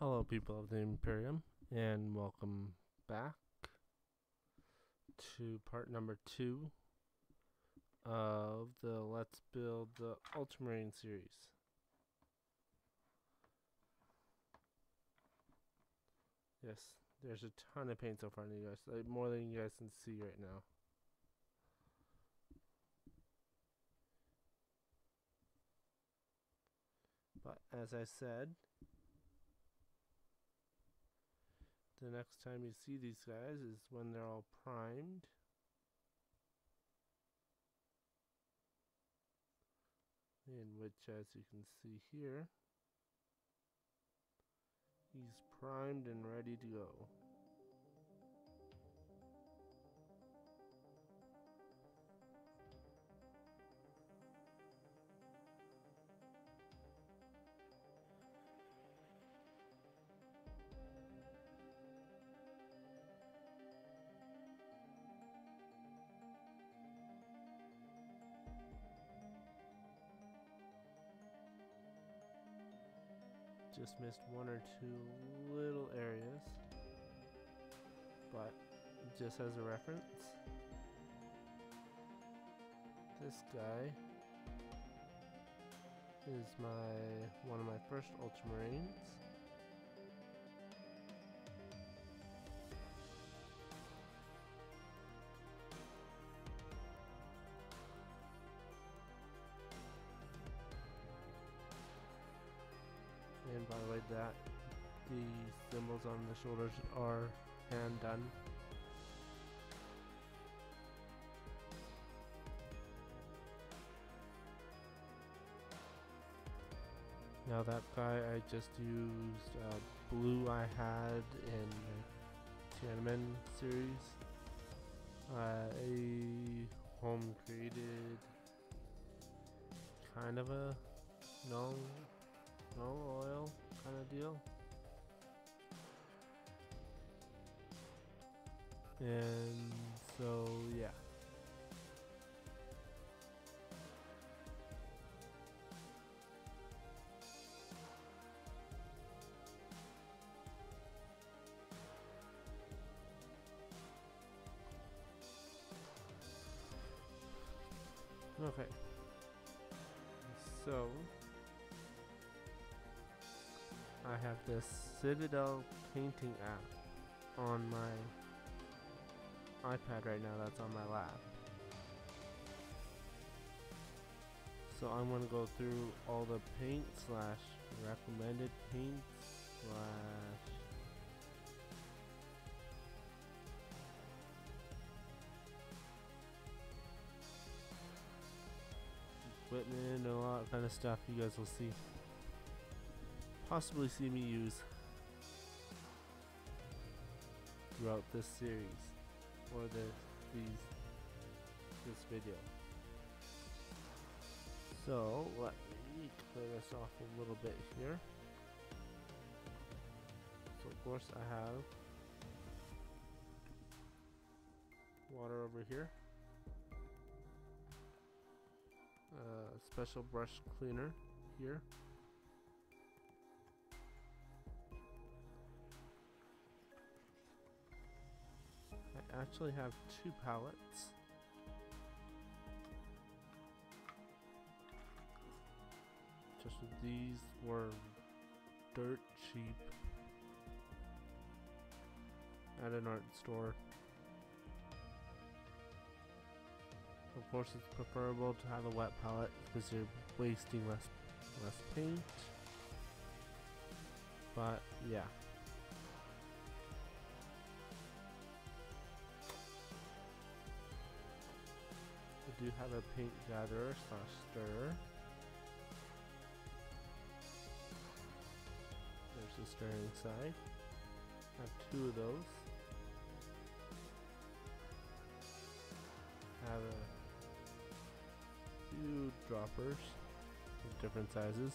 Hello, people of the Imperium, and welcome back to part number two of the Let's Build the Ultramarine series. Yes, there's a ton of paint so far, you guys, like more than you guys can see right now. But as I said, the next time you see these guys is when they're all primed. In which, as you can see here, he's primed and ready to go. Just missed one or two little areas. But just as a reference, this guy is my one of my first ultramarines. On the shoulders are hand done. Now that guy I just used uh, blue I had in Tamiya series. Uh, a home created kind of a no no oil kind of deal. And so, yeah. Okay. So, I have this Citadel painting app on my iPad right now that's on my lap. So I'm going to go through all the paint slash recommended paint slash equipment a lot of kind of stuff you guys will see possibly see me use throughout this series or the these this video. So let me clear this off a little bit here. So of course I have water over here. Uh, special brush cleaner here. Actually have two pallets. Just these were dirt cheap at an art store. Of course, it's preferable to have a wet palette because you're wasting less less paint. But yeah. Do have a paint gatherer slash stirrer. There's the stirring side. I have two of those. I have a few droppers of different sizes.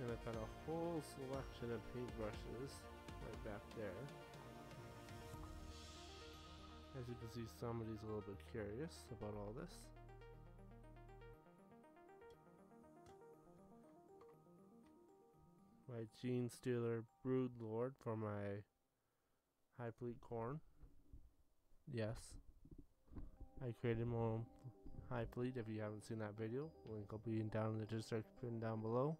And I've got a whole selection of paintbrushes right back there. As you can see, somebody's a little bit curious about all this. My Genestealer Brood Lord for my Hive Fleet Corn. Yes. I created my own Hive Fleet if you haven't seen that video. Link will be down in the description down below.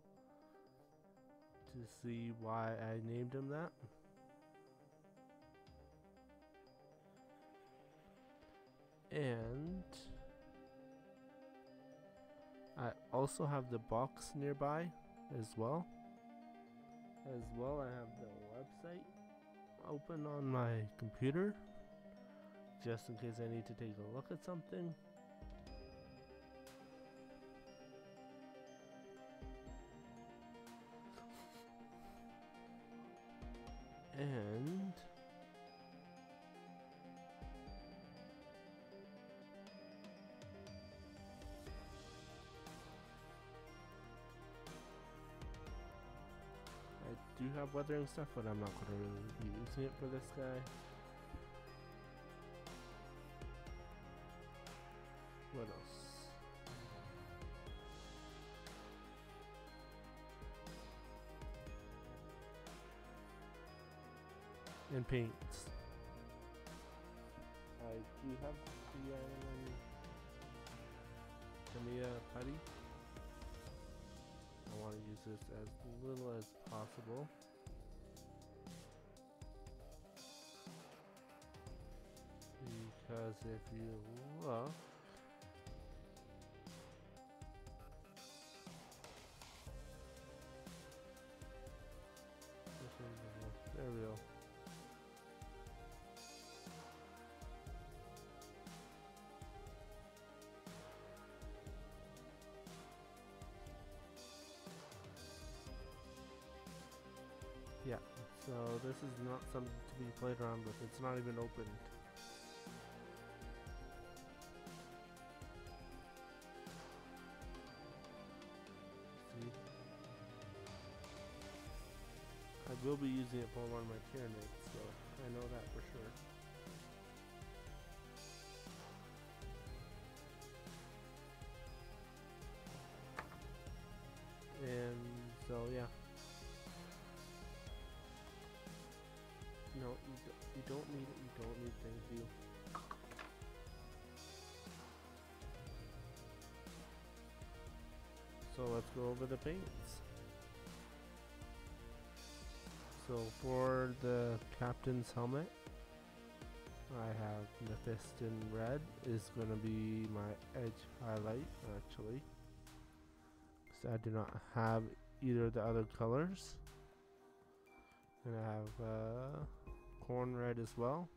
To see why I named him that. And I also have the box nearby as well. As well, I have the website open on my computer just in case I need to take a look at something. And weathering stuff, but I'm not going to really be using it for this guy. What else? And paints. I do have the um, Tamiya putty. I want to use this as little as possible. Because if you look, there we go. Yeah, so this is not something to be played around with. It's not even opened. Will be using it for one of my pyramids, so I know that for sure. And so yeah. No, you, do, you don't need it. You don't need thank you. So let's go over the paints. So for the captain's helmet, I have Mephiston Red is going to be my edge highlight actually. Because I do not have either of the other colors. And I have uh, Khorne red as well.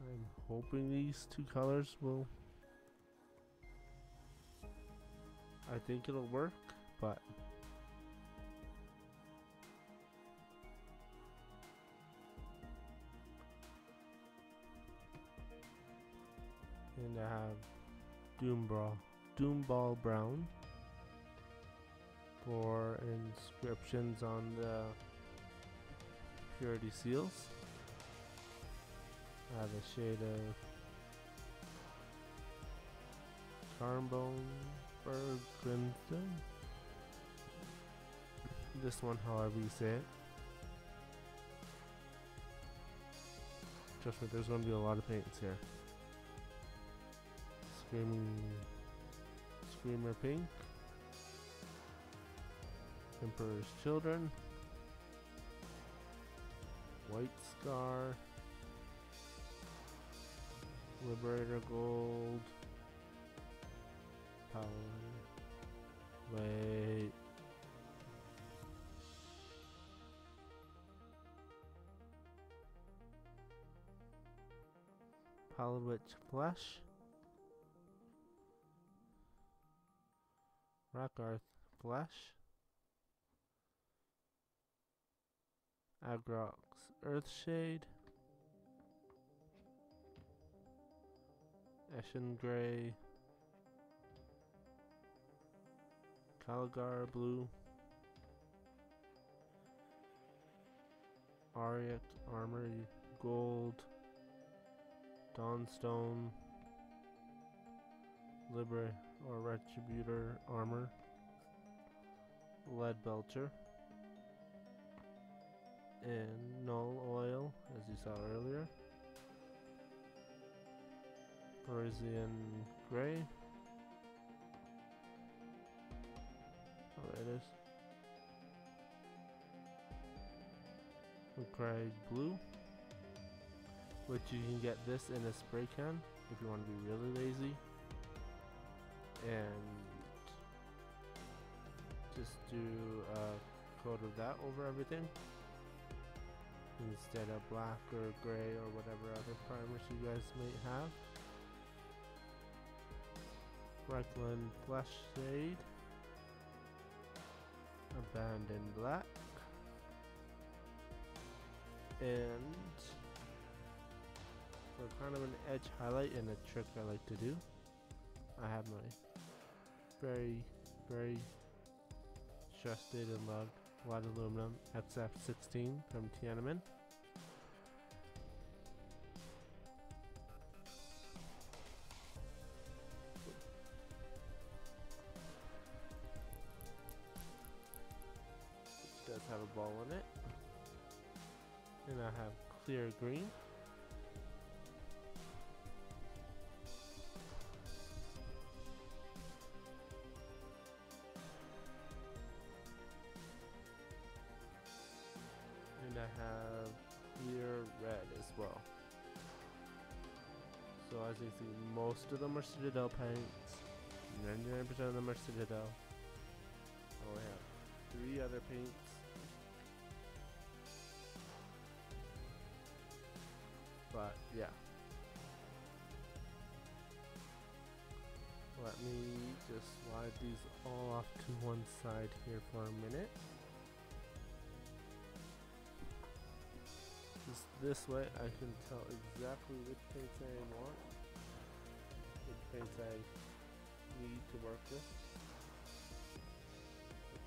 I'm hoping these two colors will I think it'll work, but and I have Doombull Doombull Brown for inscriptions on the purity seals. I have a shade of Berg Crimson. This one, however you say it. Trust me, there's going to be a lot of paints here. Screaming Screamer Pink. Emperor's Children. White Scar. Liberator Gold. Power. Wait. Pallid Rakarth Flesh. Agrox Earthshade. Eshin Grey. Calgar Blue. Auric Armory Gold. Dawnstone. Liber or Retributor Armor. Lead Belcher. And Nuln Oil, as you saw earlier. Parisian gray. Oh, there it is. Craig blue, which you can get this in a spray can if you want to be really lazy, and just do a coat of that over everything instead of black or gray or whatever other primers you guys might have. Reikland Flesh Shade, Abaddon Black, and for kind of an edge highlight and a trick I like to do, I have my very, very trusted and loved white aluminum XF16 from Tamiya. does have a ball in it. And I have clear green. Of them are Citadel paints. 99% of them are Citadel. Oh, I only have three other paints. But yeah. Let me just slide these all off to one side here for a minute. Just this way I can tell exactly which paints I want, paints I need to work with,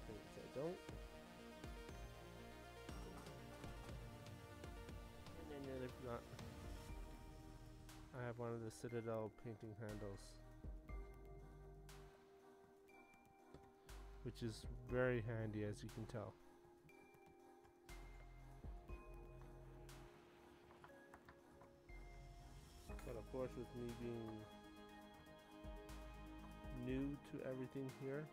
paints I don't. And then if not, I have one of the Citadel painting handles. Which is very handy as you can tell. But of course with me being new to everything here,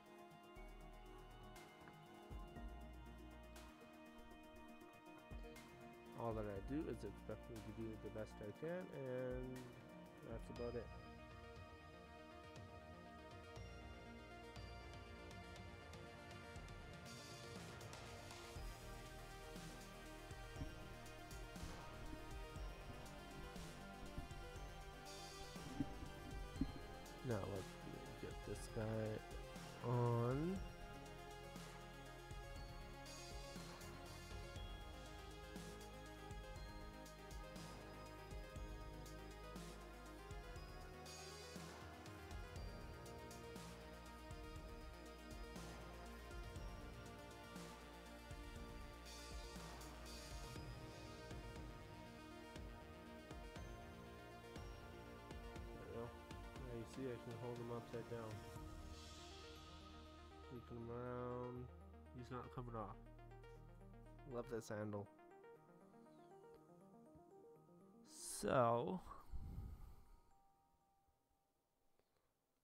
all that I do is expect me to do the best I can and that's about it. Now you see I can hold him upside down. Tweaking him around. He's not coming off. Love this handle. So,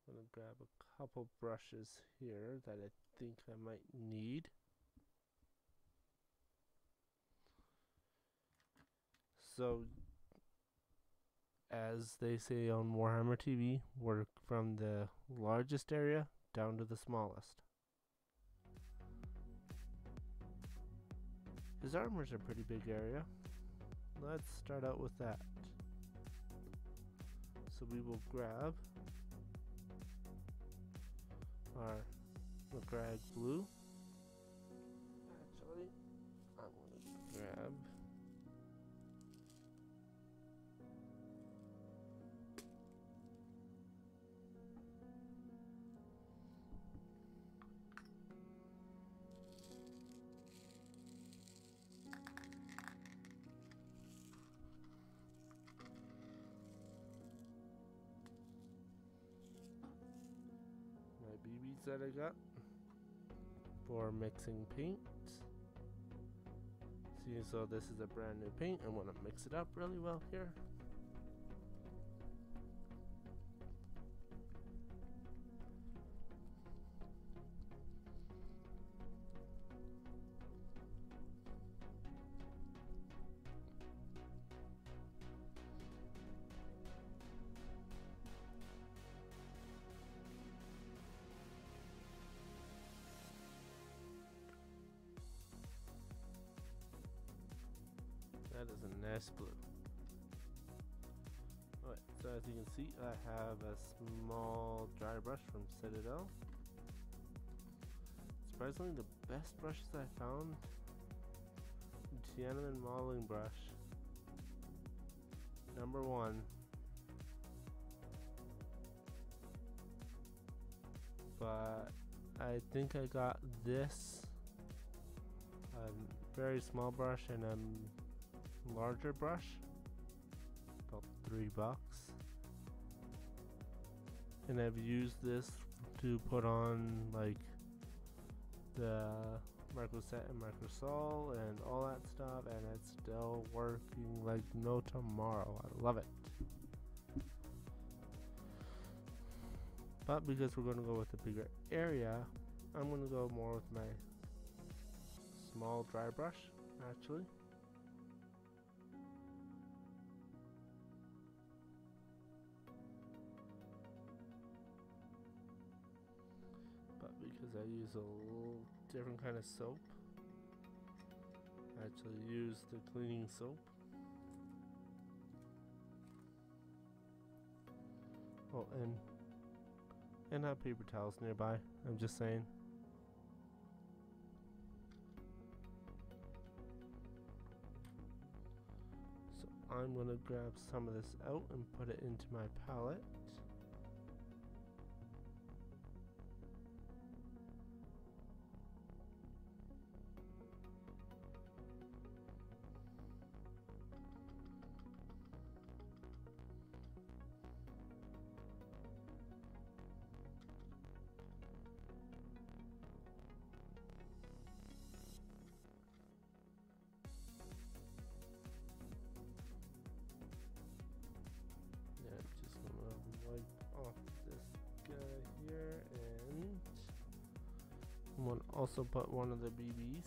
I'm gonna grab a couple brushes here that I think I might need. So, as they say on Warhammer TV, work from the largest area down to the smallest. His armor's a pretty big area. Let's start out with that. So we will grab our Macragge blue. Actually, I'm gonna grab that I got for mixing paint. See, so this is a brand new paint. I want to mix it up really well here. Can see, I have a small dry brush from Citadel. Surprisingly, the best brushes I found, Tamiya modeling brush. Number one. But I think I got this a very small brush and a larger brush about three bucks and I've used this to put on like the Microset and Microsol and all that stuff and it's still working like no tomorrow. I love it. But because we're going to go with a bigger area I'm going to go more with my small dry brush actually use a little different kind of soap. I actually use the cleaning soap. Oh, and and have paper towels nearby. I'm just saying. So I'm gonna grab some of this out and put it into my palette. Also put one of the BBs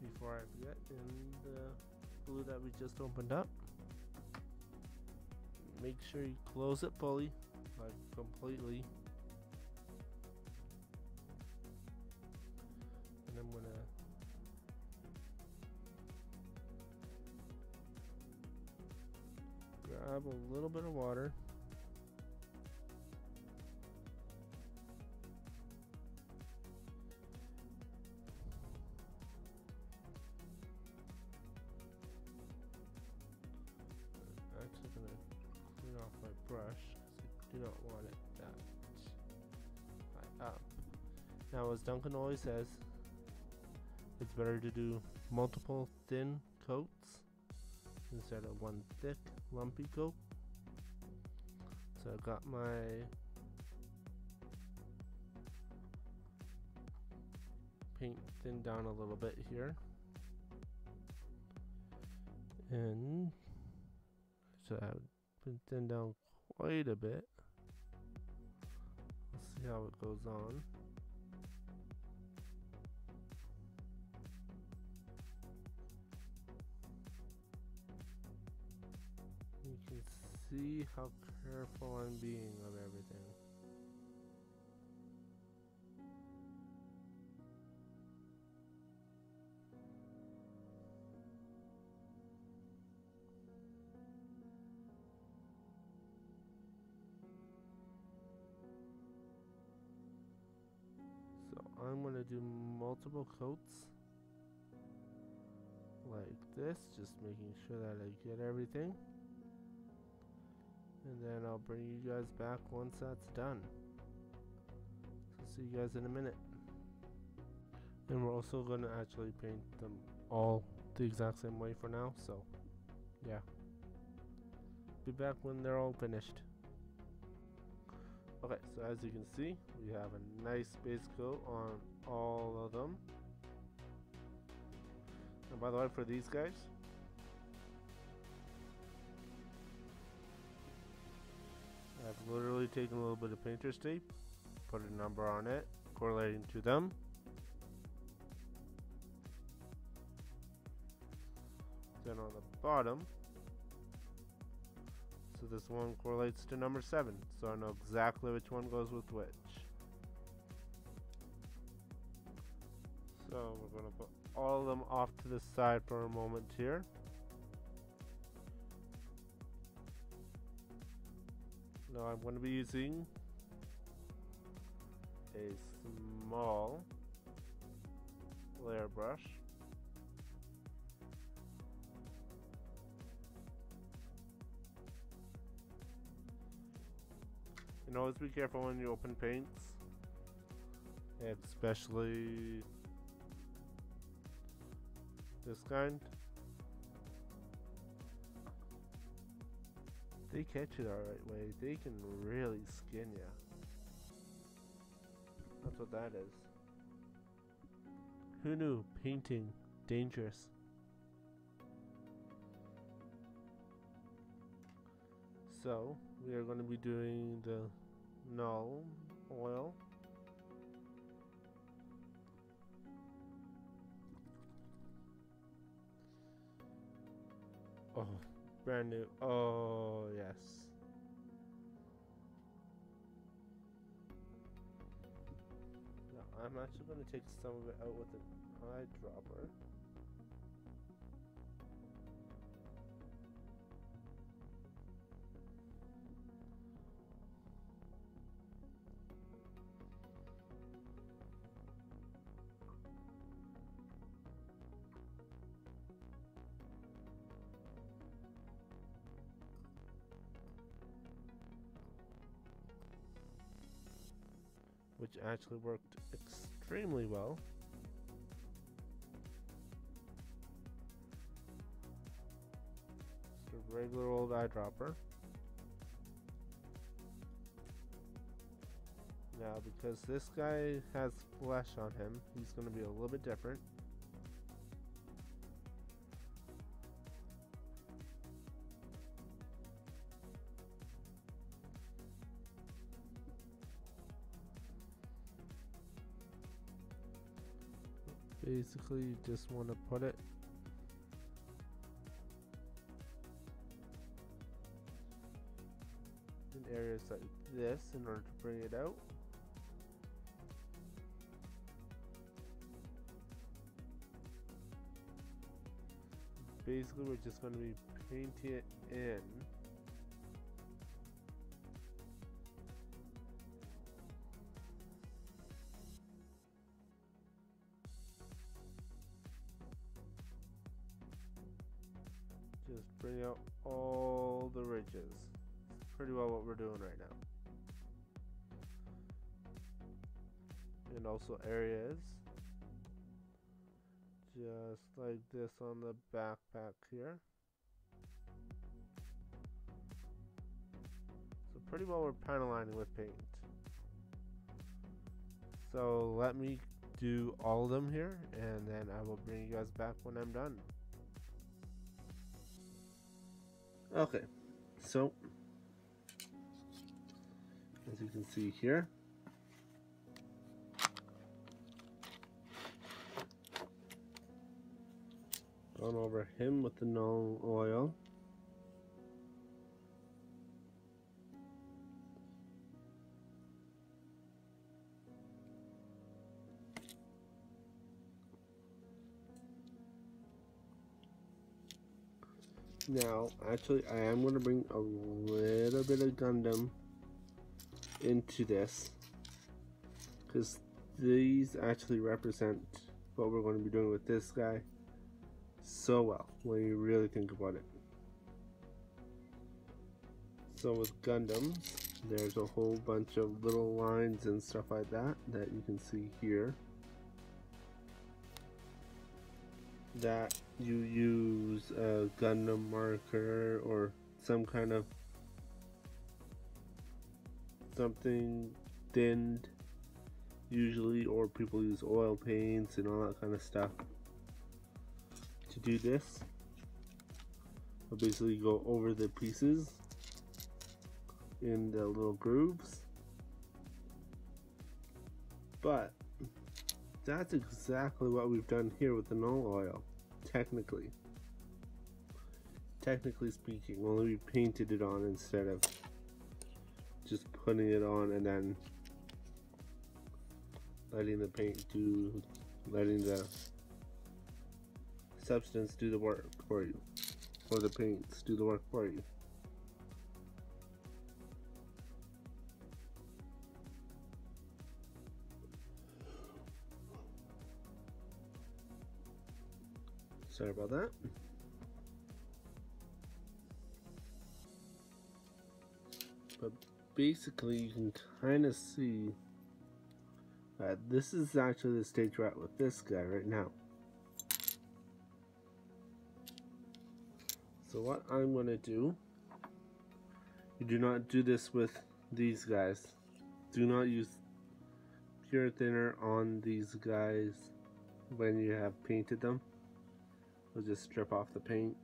before I forget in the glue that we just opened up. Make sure you close it fully like completely. And I'm gonna grab a little bit of water as Duncan always says, it's better to do multiple thin coats instead of one thick lumpy coat. So I've got my paint thinned down a little bit here. And so I've been thinned down quite a bit. Let's see how it goes on. See how careful I'm being of everything. So I'm going to do multiple coats like this, just making sure that I get everything. And then I'll bring you guys back once that's done. So see you guys in a minute. And we're also going to actually paint them all the exact same way for now, so yeah. Be back when they're all finished. Okay, so as you can see, we have a nice base coat on all of them. And by the way, for these guys, I've literally taken a little bit of painter's tape, put a number on it, correlating to them. Then on the bottom, so this one correlates to number 7, so I know exactly which one goes with which. So we're going to put all of them off to the side for a moment here. Now I'm going to be using a small layer brush And always be careful when you open paints. Especially this kind. They catch it the right way. They can really skin you. That's what that is. Who knew painting dangerous? So, we are going to be doing the Nuln Oil. Oh, brand new. Oh, yes. Now, I'm actually going to take some of it out with an eyedropper. Which actually worked extremely well. Just a regular old eyedropper. Now, because this guy has flesh on him, he's going to be a little bit different. Basically you just want to put it in areas like this in order to bring it out. Basically we're just going to be painting it in Areas. Just like this on the backpack here. So pretty well we're panel lining with paint. So let me do all of them here and then I will bring you guys back when I'm done. Okay, so as you can see here, over him with the Nuln Oil. Now, actually, I am going to bring a little bit of Gundam into this. Because these actually represent what we're going to be doing with this guy so well when you really think about it. So with Gundams, there's a whole bunch of little lines and stuff like that that you can see here. That you use a Gundam marker or some kind of something thinned usually or people use oil paints and all that kind of stuff to do this. I'll basically go over the pieces in the little grooves. But that's exactly what we've done here with the Nuln Oil, technically. Technically speaking, only we painted it on instead of just putting it on and then letting the paint do, letting the substance do the work for you, or the paints do the work for you. Sorry about that. But basically you can kind of see that this is actually the stage we're at with this guy right now. So what I'm going to do, you do not do this with these guys. Do not use pure thinner on these guys when you have painted them. We'll just strip off the paint.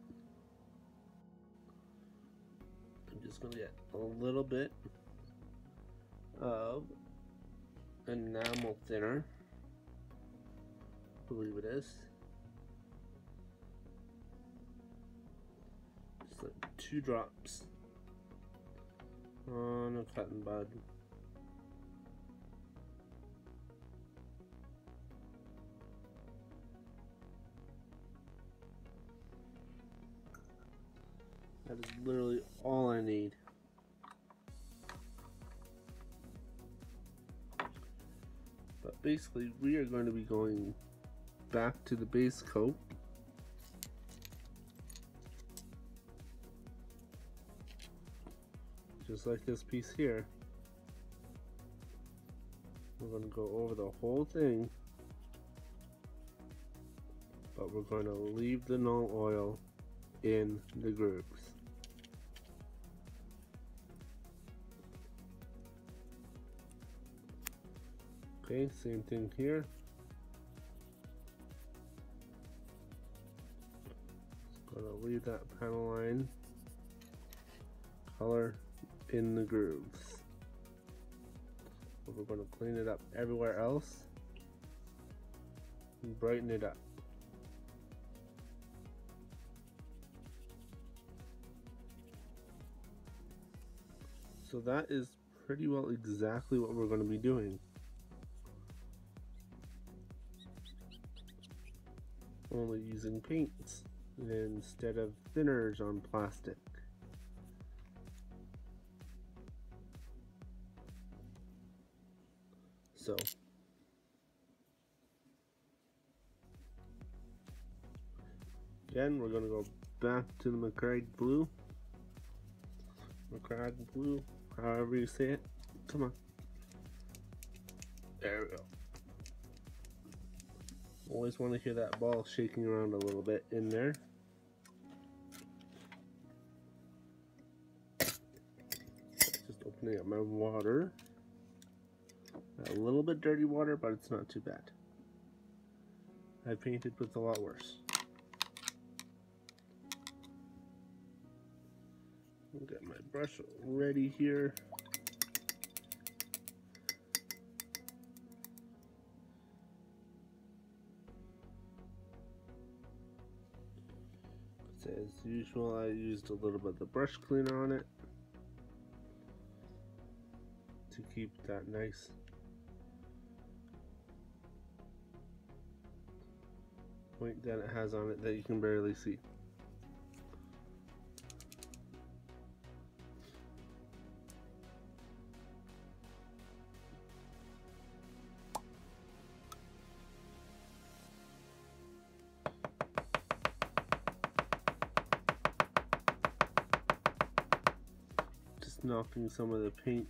I'm just going to get a little bit of enamel thinner. I believe it is. Two drops oh, on a cotton bud. That is literally all I need. But basically, we are going to be going back to the base coat. Just like this piece here. We're going to go over the whole thing. But we're going to leave the Nuln Oil in the grooves. Okay, same thing here. Just gonna leave that panel line color in the grooves. We're gonna clean it up everywhere else and brighten it up. So that is pretty well exactly what we're going to be doing. only using paints instead of thinners on plastic. So. Again we're gonna go back to the Macragge blue. Macragge blue however you say it. Come on. There we go. Always want to hear that ball shaking around a little bit in there. Just opening up my water. A little bit dirty water, but it's not too bad. I painted with a lot worse. I'll get my brush ready here. As usual, I used a little bit of the brush cleaner on it to keep that nice point that it has on it that you can barely see. Just knocking some of the paint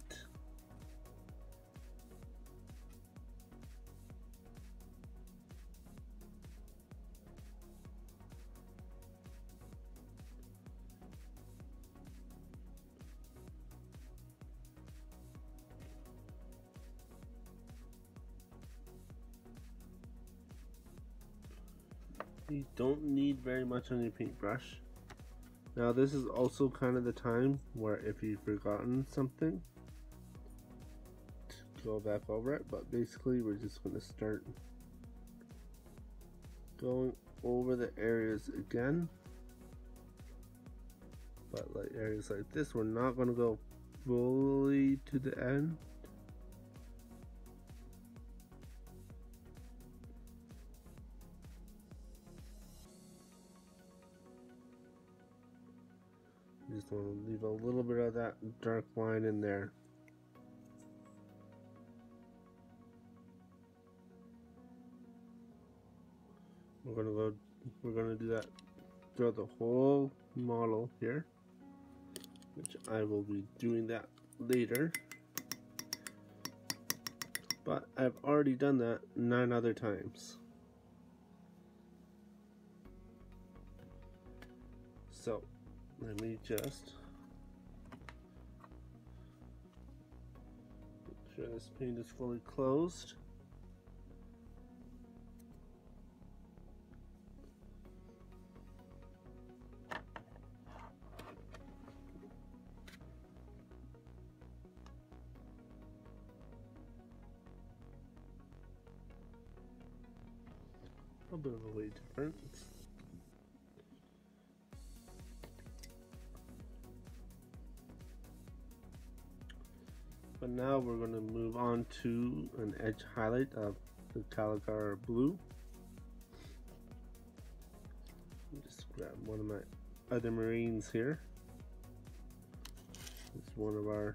very much on your paintbrush. Now this is also kind of the time where if you've forgotten something, to go back over it, but basically we're just going to start going over the areas again. But like areas like this, we're not going to go fully to the end. Want leave a little bit of that dark line in there. We're gonna go, we're gonna do that throughout the whole model here, which I will be doing that later. But I've already done that nine other times. So let me just make sure this paint is fully closed. A bit of a weight difference. Now we're going to move on to an edge highlight of the Calgar Blue. Just grab one of my other Marines here. It's one of our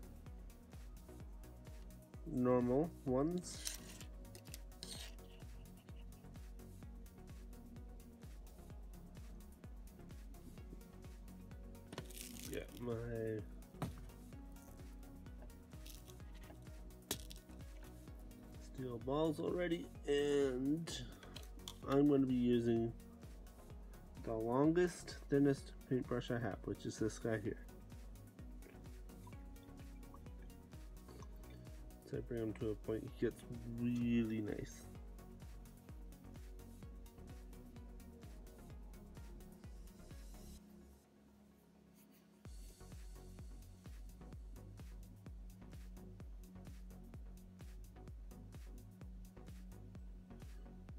normal ones. Get my balls already and I'm going to be using the longest thinnest paintbrush I have which is this guy here. So I bring him to a point he gets really nice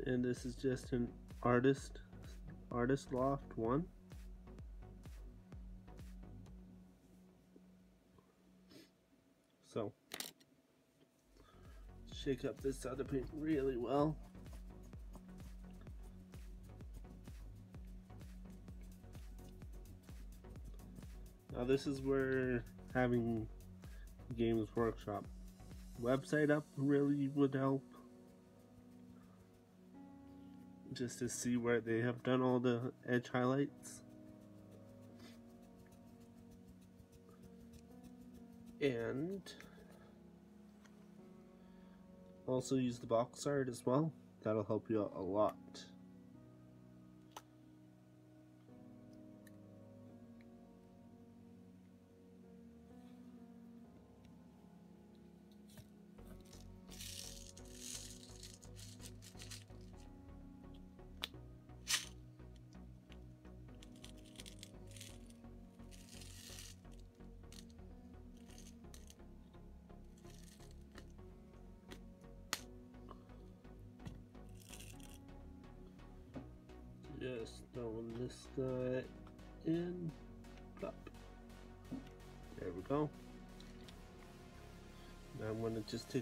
and this is just an artist artist loft one. So shake up this other paint really well. Now this is where having Games Workshop website up really would help just to see where they have done all the edge highlights. And also use the box art as well. That'll help you out a lot.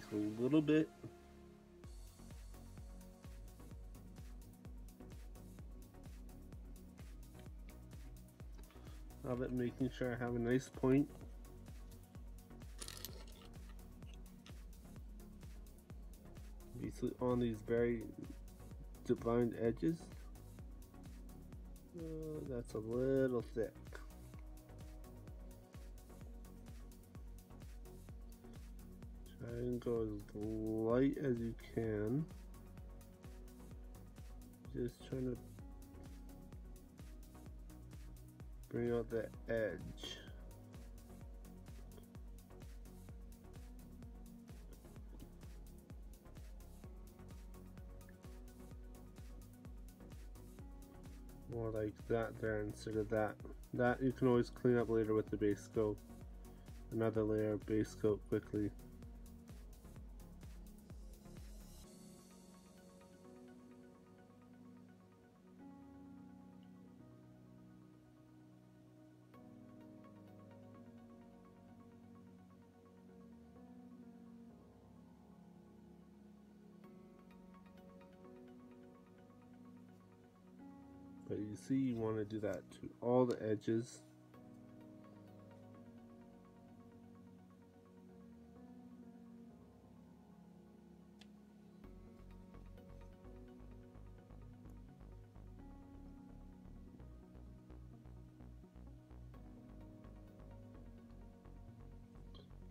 Going to just take a little bit. Of it, making sure I have a nice point. Basically on these very defined edges. Uh, that's a little thick. Go as light as you can. Just trying to bring out the edge. more like that there instead of that. That you can always clean up later with the base coat. Another layer of base coat quickly. See you want to do that to all the edges.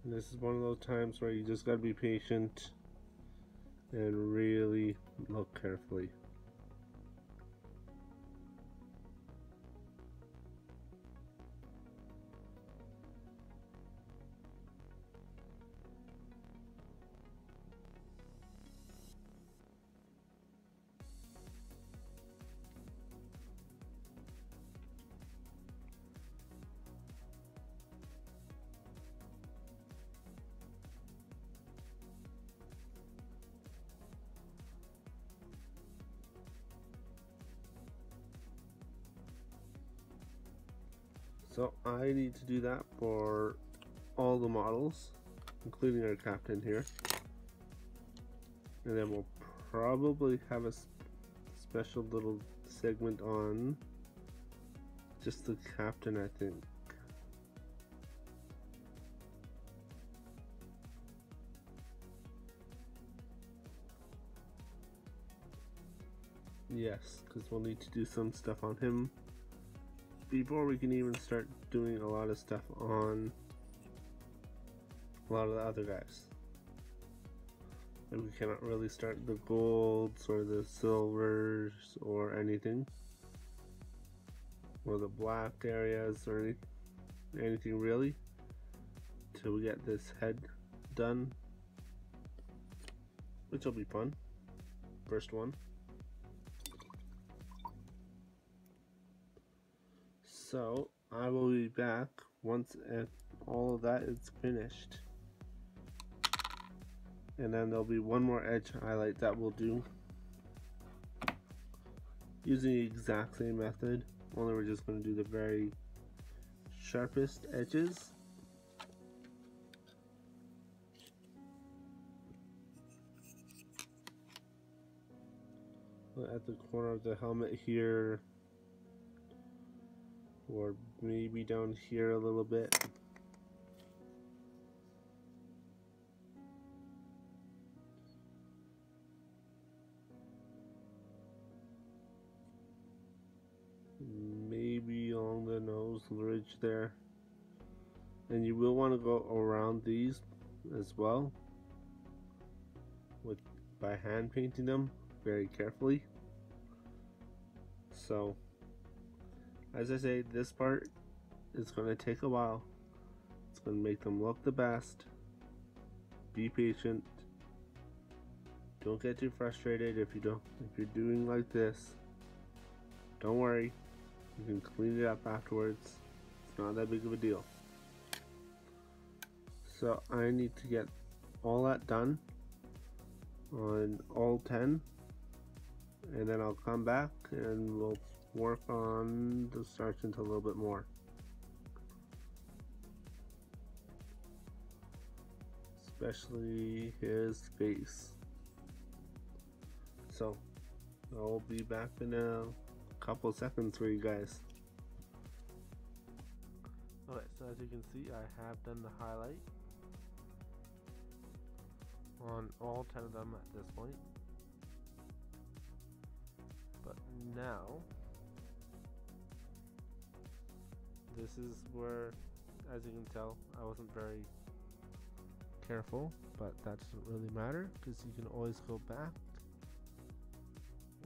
And this is one of those times where you just gotta be patient and really look carefully. Need to do that for all the models, including our captain here. And then we'll probably have a special little segment on just the captain, I think. Yes, because we'll need to do some stuff on him before we can even start doing a lot of stuff on a lot of the other guys. And we cannot really start the golds or the silvers or anything. Or the black areas or any, anything really. Till we get this head done. Which will be fun. First one. So I will be back once all of that is finished. And then there'll be one more edge highlight that we'll do using the exact same method, only we're just going to do the very sharpest edges. At the corner of the helmet here, or maybe down here a little bit. Maybe along the nose ridge there. And you will want to go around these as well with by hand painting them very carefully. So as I say, this part is going to take a while. It's going to make them look the best. Be patient. Don't get too frustrated if you don't if you're doing like this. Don't worry. You can clean it up afterwards. It's not that big of a deal. So I need to get all that done on all 10 and then I'll come back and we'll work on the sergeant a little bit more. Especially his face. So, I'll be back in a couple seconds for you guys. Okay, so as you can see, I have done the highlight on all 10 of them at this point. But now, this is where, as you can tell, I wasn't very careful, but that doesn't really matter because you can always go back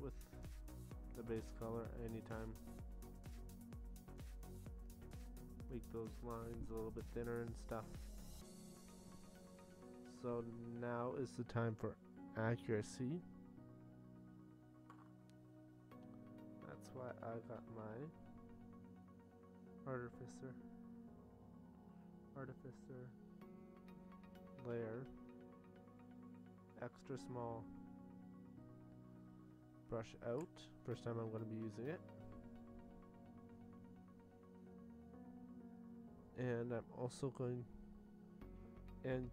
with the base color anytime. Make those lines a little bit thinner and stuff. So now is the time for accuracy. That's why I got my artificer. Artificer. Layer extra small. Brush out. First time I'm going to be using it. And I'm also going and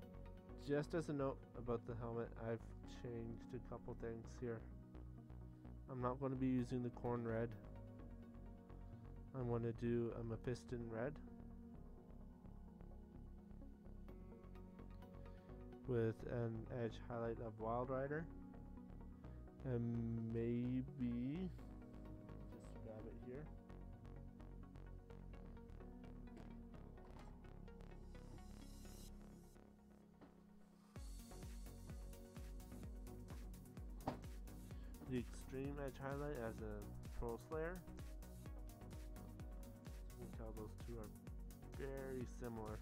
just as a note about the helmet I've changed a couple things here. I'm not going to be using the Khorne red I'm to do um, a Mephiston red. With an edge highlight of Wild Rider. And maybe just grab it here. The extreme edge highlight as a Troll Slayer you can tell those two are very similar.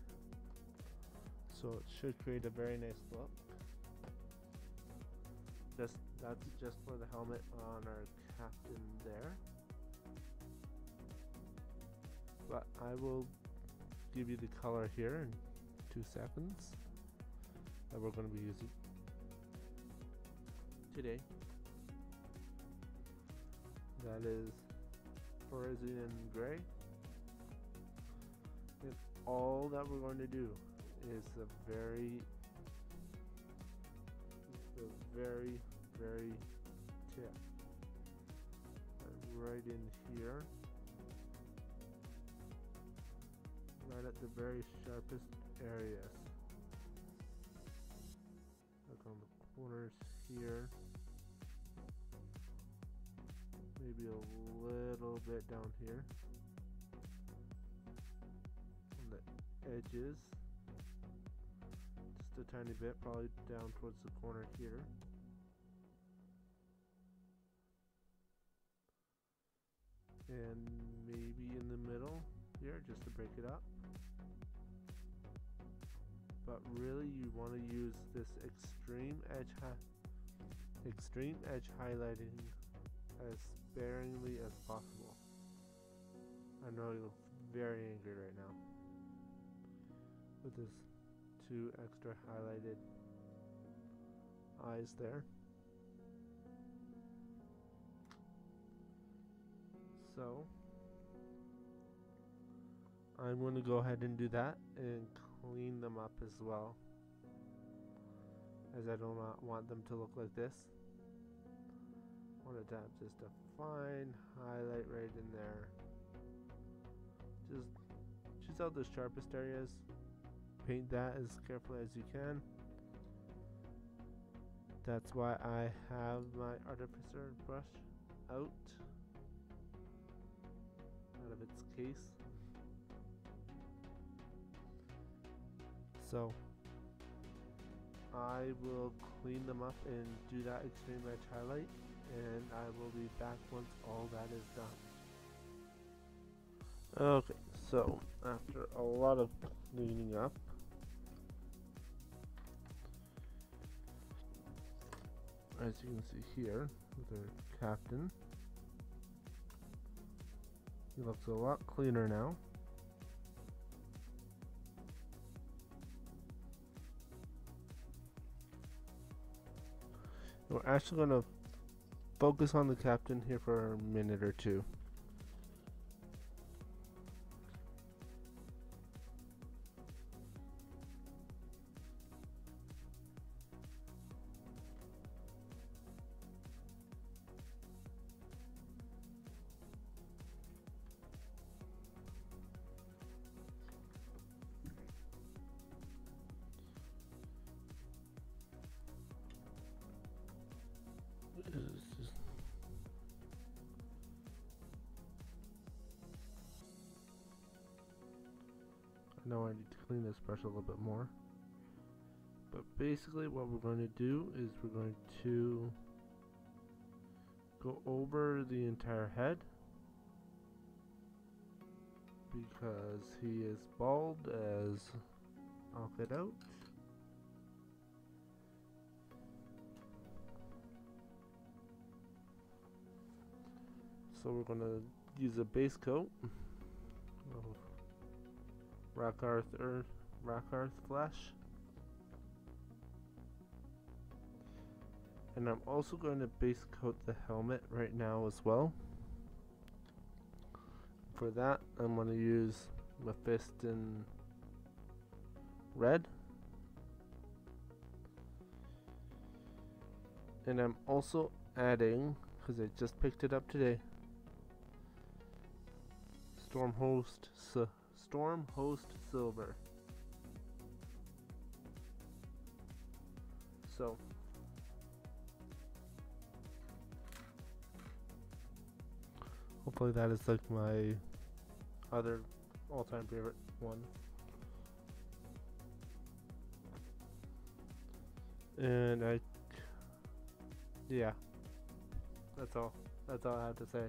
So it should create a very nice look. Just that's just for the helmet on our captain there. But I will give you the color here in two seconds that we're going to be using today. That is Fenrisian gray all that we're going to do is a very a very very tip. Right in here. Right at the very sharpest areas. Look on the corners here. Maybe a little bit down here edges just a tiny bit probably down towards the corner here. And maybe in the middle here just to break it up. But really you want to use this extreme edge extreme edge highlighting as sparingly as possible. I know you're very angry right now with this two extra highlighted eyes there. So I'm going to go ahead and do that and clean them up as well as I do not want them to look like this. I want to have just a fine highlight right in there. Just choose out the sharpest areas paint that as carefully as you can that's why I have my artificer brush out out of its case so I will clean them up and do that extreme edge highlight and I will be back once all that is done. Okay, so after a lot of cleaning up, as you can see here with our captain, he looks a lot cleaner now. We're actually going to focus on the captain here for a minute or two. This brush a little bit more. But basically what we're going to do is we're going to go over the entire head because he is bald as I'll get out. So we're gonna use a base coat. of Rakarth Rakarth Flesh. And I'm also going to base coat the helmet right now as well. For that, I'm going to use Mephiston Red. And I'm also adding, because I just picked it up today, Stormhost Stormhost Silver. So hopefully that is like my other all-time favorite one. And I yeah. That's all. That's all I have to say.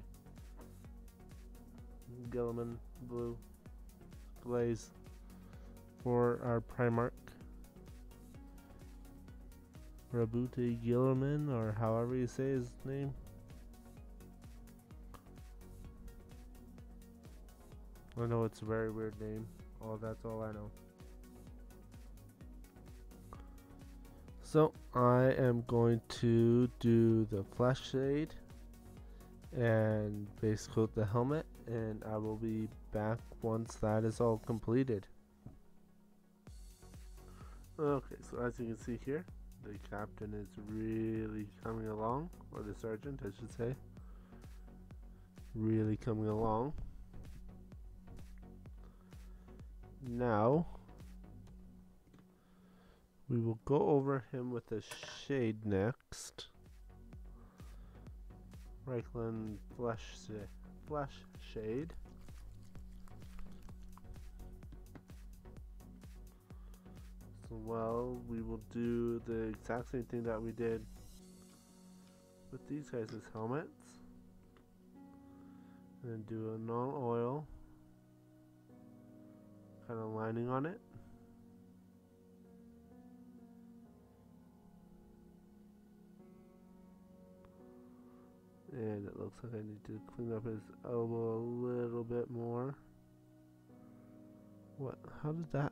Guilliman Blue Glaze for our Primarch. Roboute Guilliman, or however you say his name. I know it's a very weird name. Oh, that's all I know. So, I am going to do the flash shade and base coat the helmet and I will be back once that is all completed. Okay, so as you can see here, the captain is really coming along, or the sergeant I should say, really coming along. Now, we will go over him with a shade next. Reikland Flesh, Flesh Shade. Well, we will do the exact same thing that we did with these guys' helmets. And do a Nuln Oil kind of lining on it. And it looks like I need to clean up his elbow a little bit more. What? How did that...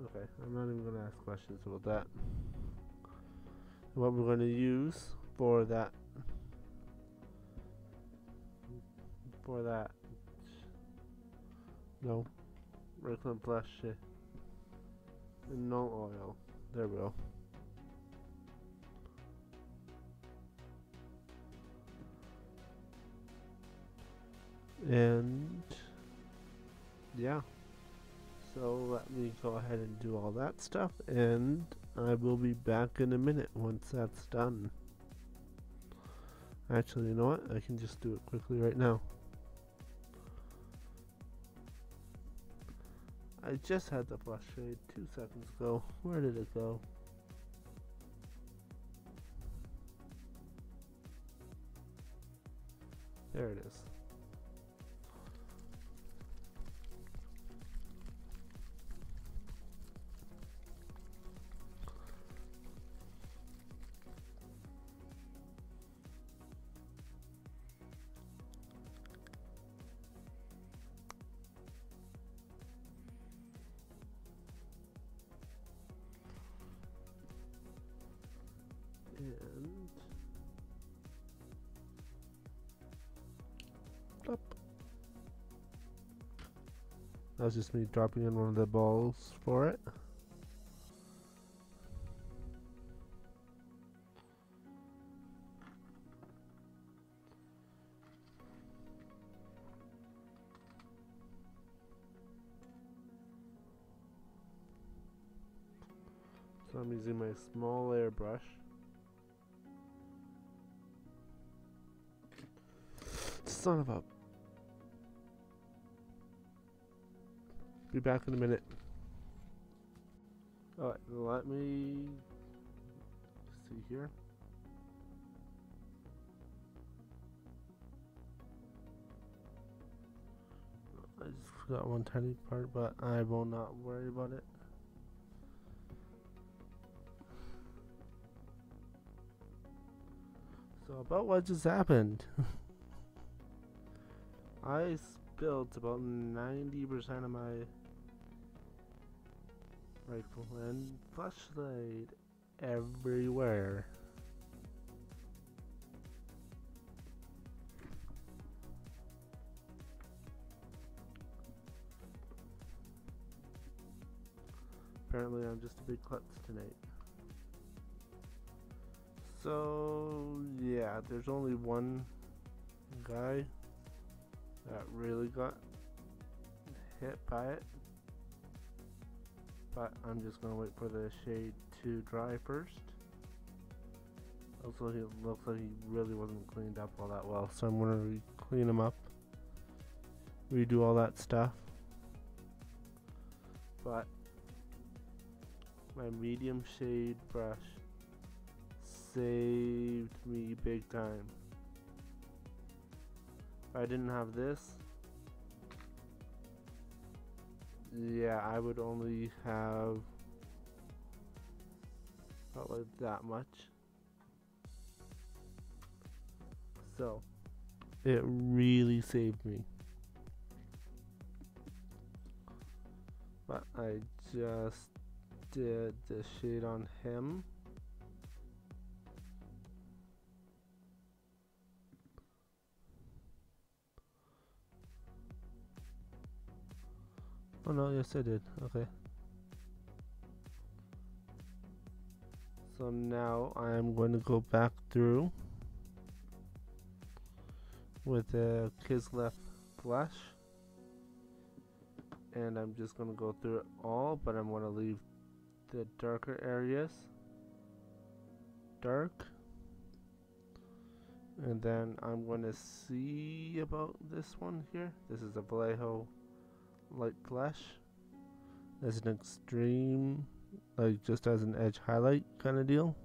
Okay, I'm not even going to ask questions about that. What we're going to use for that for that no regular flesh and Nuln Oil there we go. And yeah. So let me go ahead and do all that stuff and I will be back in a minute once that's done. Actually, you know what? I can just do it quickly right now. I just had the flash shade two seconds ago. Where did it go? There it is. Was just me dropping in one of the balls for it. So I'm using my small airbrush. Son of a Be back in a minute. Alright, let me see here. I just forgot one tiny part, but I will not worry about it. So about what just happened. I spilled about 90% of my rifle and flashlight everywhere. Apparently I'm just a big klutz tonight. So, yeah, there's only one guy that really got hit by it. But I'm just going to wait for the shade to dry first. Also, he looks like he really wasn't cleaned up all that well, so I'm going to clean him up, redo all that stuff. But my medium shade brush saved me big time. I didn't have this, yeah, I would only have like that much. So, it really saved me. But I just did the shade on him. Oh no, yes I did. Okay. So now I'm going to go back through with the Kislev flash and I'm just going to go through it all but I'm going to leave the darker areas dark and then I'm going to see about this one here this is a Vallejo light flash as an extreme like just as an edge highlight kind of deal.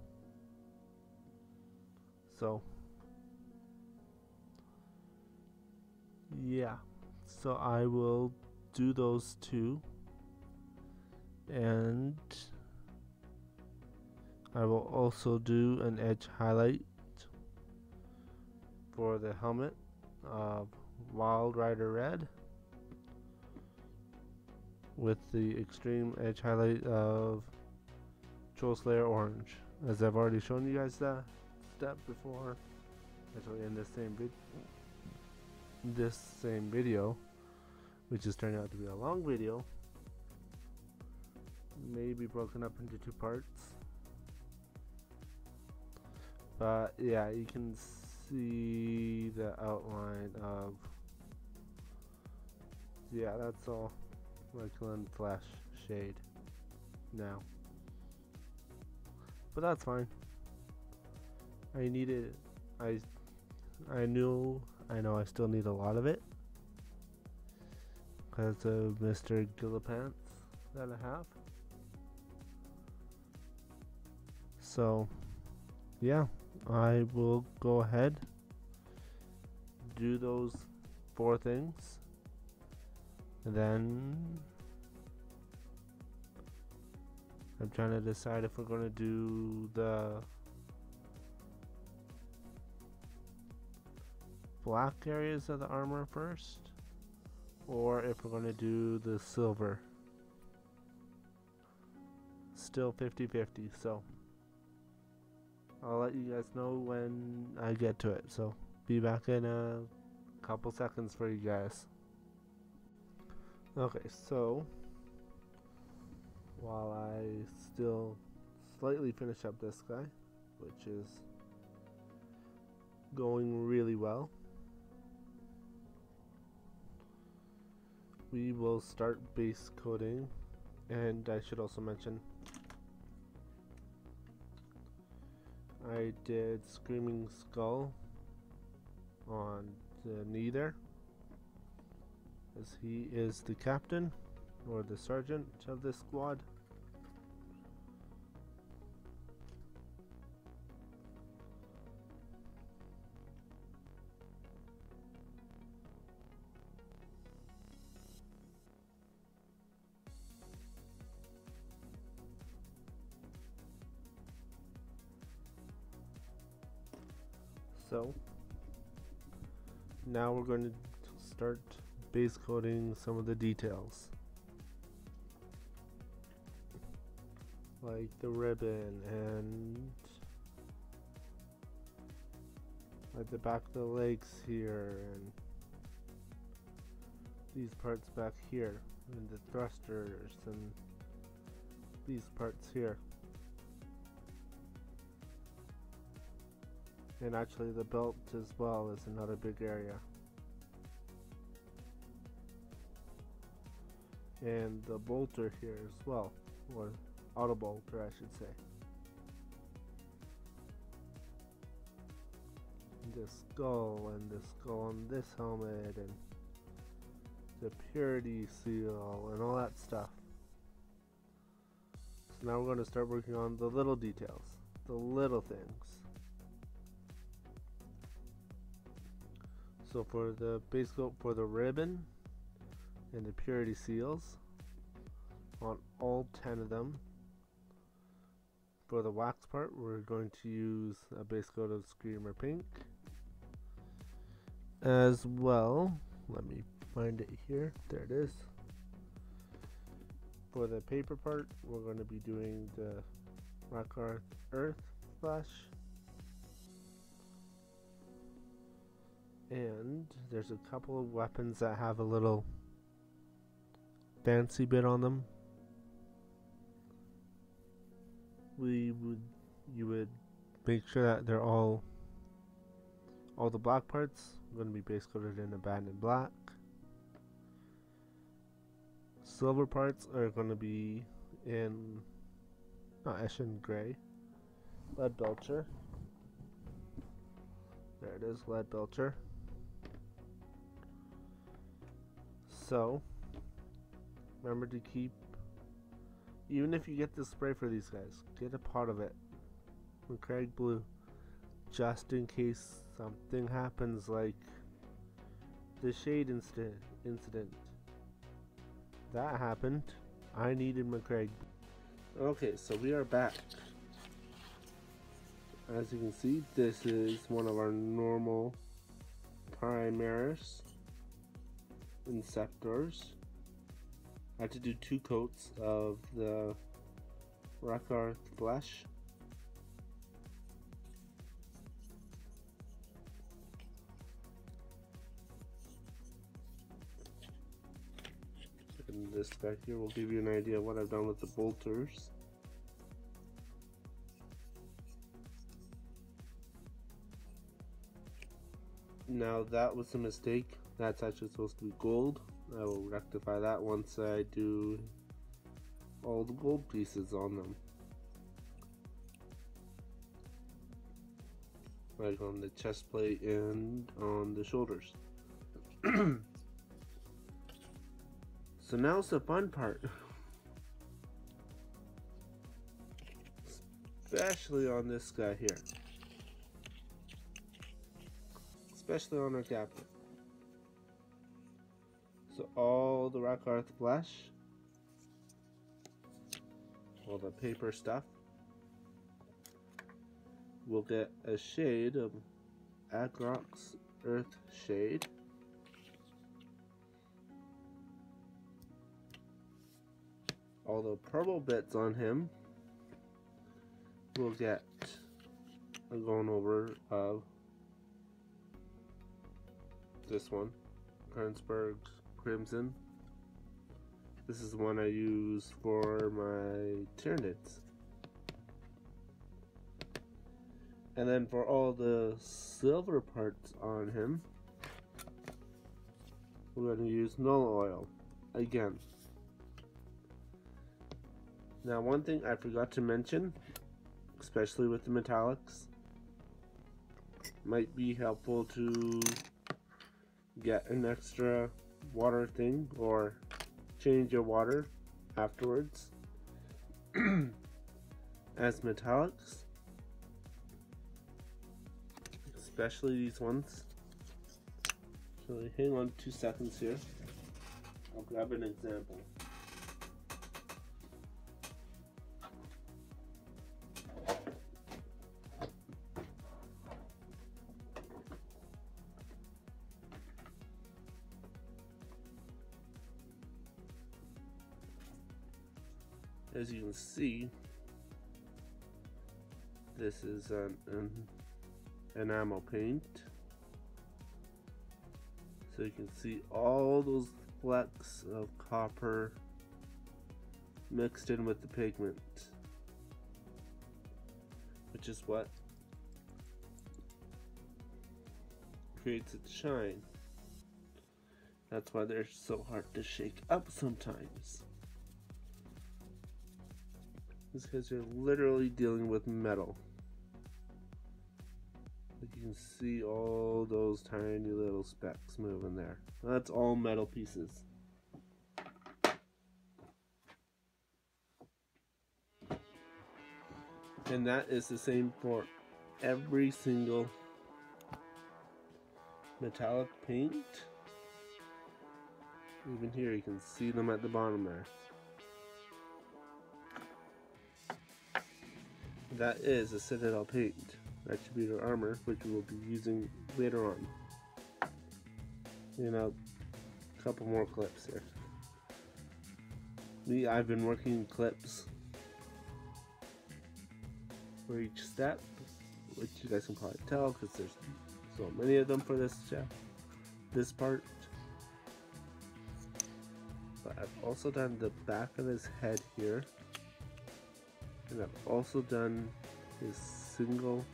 So. Yeah so I will do those two. And I will also do an edge highlight for the helmet of Wild Rider Red with the extreme edge highlight of Troll Slayer Orange. As I've already shown you guys that step before, actually in this same vid this same video, which is turning out to be a long video, maybe broken up into two parts. But yeah, you can see the outline of yeah, that's all Reikland Flash shade now. But that's fine. I needed I I knew I know I still need a lot of it because of Mr. Gillipants that I have. So yeah, I will go ahead do those four things then I'm trying to decide if we're going to do the black areas of the armor first or if we're going to do the silver. Still 50-50 so I'll let you guys know when I get to it. So be back in a couple seconds for you guys Okay, so while I still slightly finish up this guy, which is going really well, we will start base coating and I should also mention I did Screaming Skull on the knee there as he is the captain or the sergeant of this squad. So now we're going to start base coating some of the details. Like the ribbon and like the back of the legs here and these parts back here and the thrusters and these parts here and actually the belt as well is another big area and the bolter here as well or auto bolter I should say the skull and the skull on this helmet and the purity seal and all that stuff. So now we're going to start working on the little details, the little things. So for the base coat for the ribbon and the purity seals on all 10 of them. For the wax part we're going to use a base coat of Screamer Pink as well. Let me find it here. There it is. For the paper part, we're going to be doing the Rakarth, Earth Flash. And there's a couple of weapons that have a little fancy bit on them. We would, you would make sure that they're all, all the black parts are going to be base coated in Abaddon Black. Silver parts are going to be in not Eshin gray, Lead Belcher. There it is, Lead Belcher. So, remember to keep, even if you get the spray for these guys, get a pot of it. Macragge Blue, just in case something happens like the shade incident incident. That happened. I needed Macragge okay so we are back. As you can see this is one of our normal Primaris Inceptors I had to do two coats of the Rakarth flesh this back here will give you an idea of what I've done with the bolters. Now that was a mistake. That's actually supposed to be gold. I will rectify that once I do all the gold pieces on them. Like on the chest plate and on the shoulders. So now's the fun part. Especially on this guy here. Especially on our captain. So all the Rakarth flesh, all the paper stuff, will get a shade of Agrax Earth Shade. all the purple bits on him. Will get a going over of this one, Carroburg Crimson. This is the one I use for my Tyranids. And then for all the silver parts on him, we're going to use Nuln Oil again. Now one thing I forgot to mention, especially with the metallics, might be helpful to get an extra water thing or change your water afterwards. As metallics. Especially these ones. So hang on two seconds here. I'll grab an example you can see, this is an, an enamel paint. So you can see all those flecks of copper mixed in with the pigment, which is what creates its shine. That's why they're so hard to shake up sometimes. Because you're literally dealing with metal. You can see all those tiny little specks moving there. That's all metal pieces. And that is the same for every single metallic paint. Even here you can see them at the bottom there. That is a Citadel paint, Retributor armor, which we'll be using later on. You know, a couple more clips here. Me, I've been working clips for each step, which you guys can probably tell because there's so many of them for this this part. But I've also done the back of his head here. And I've also done his single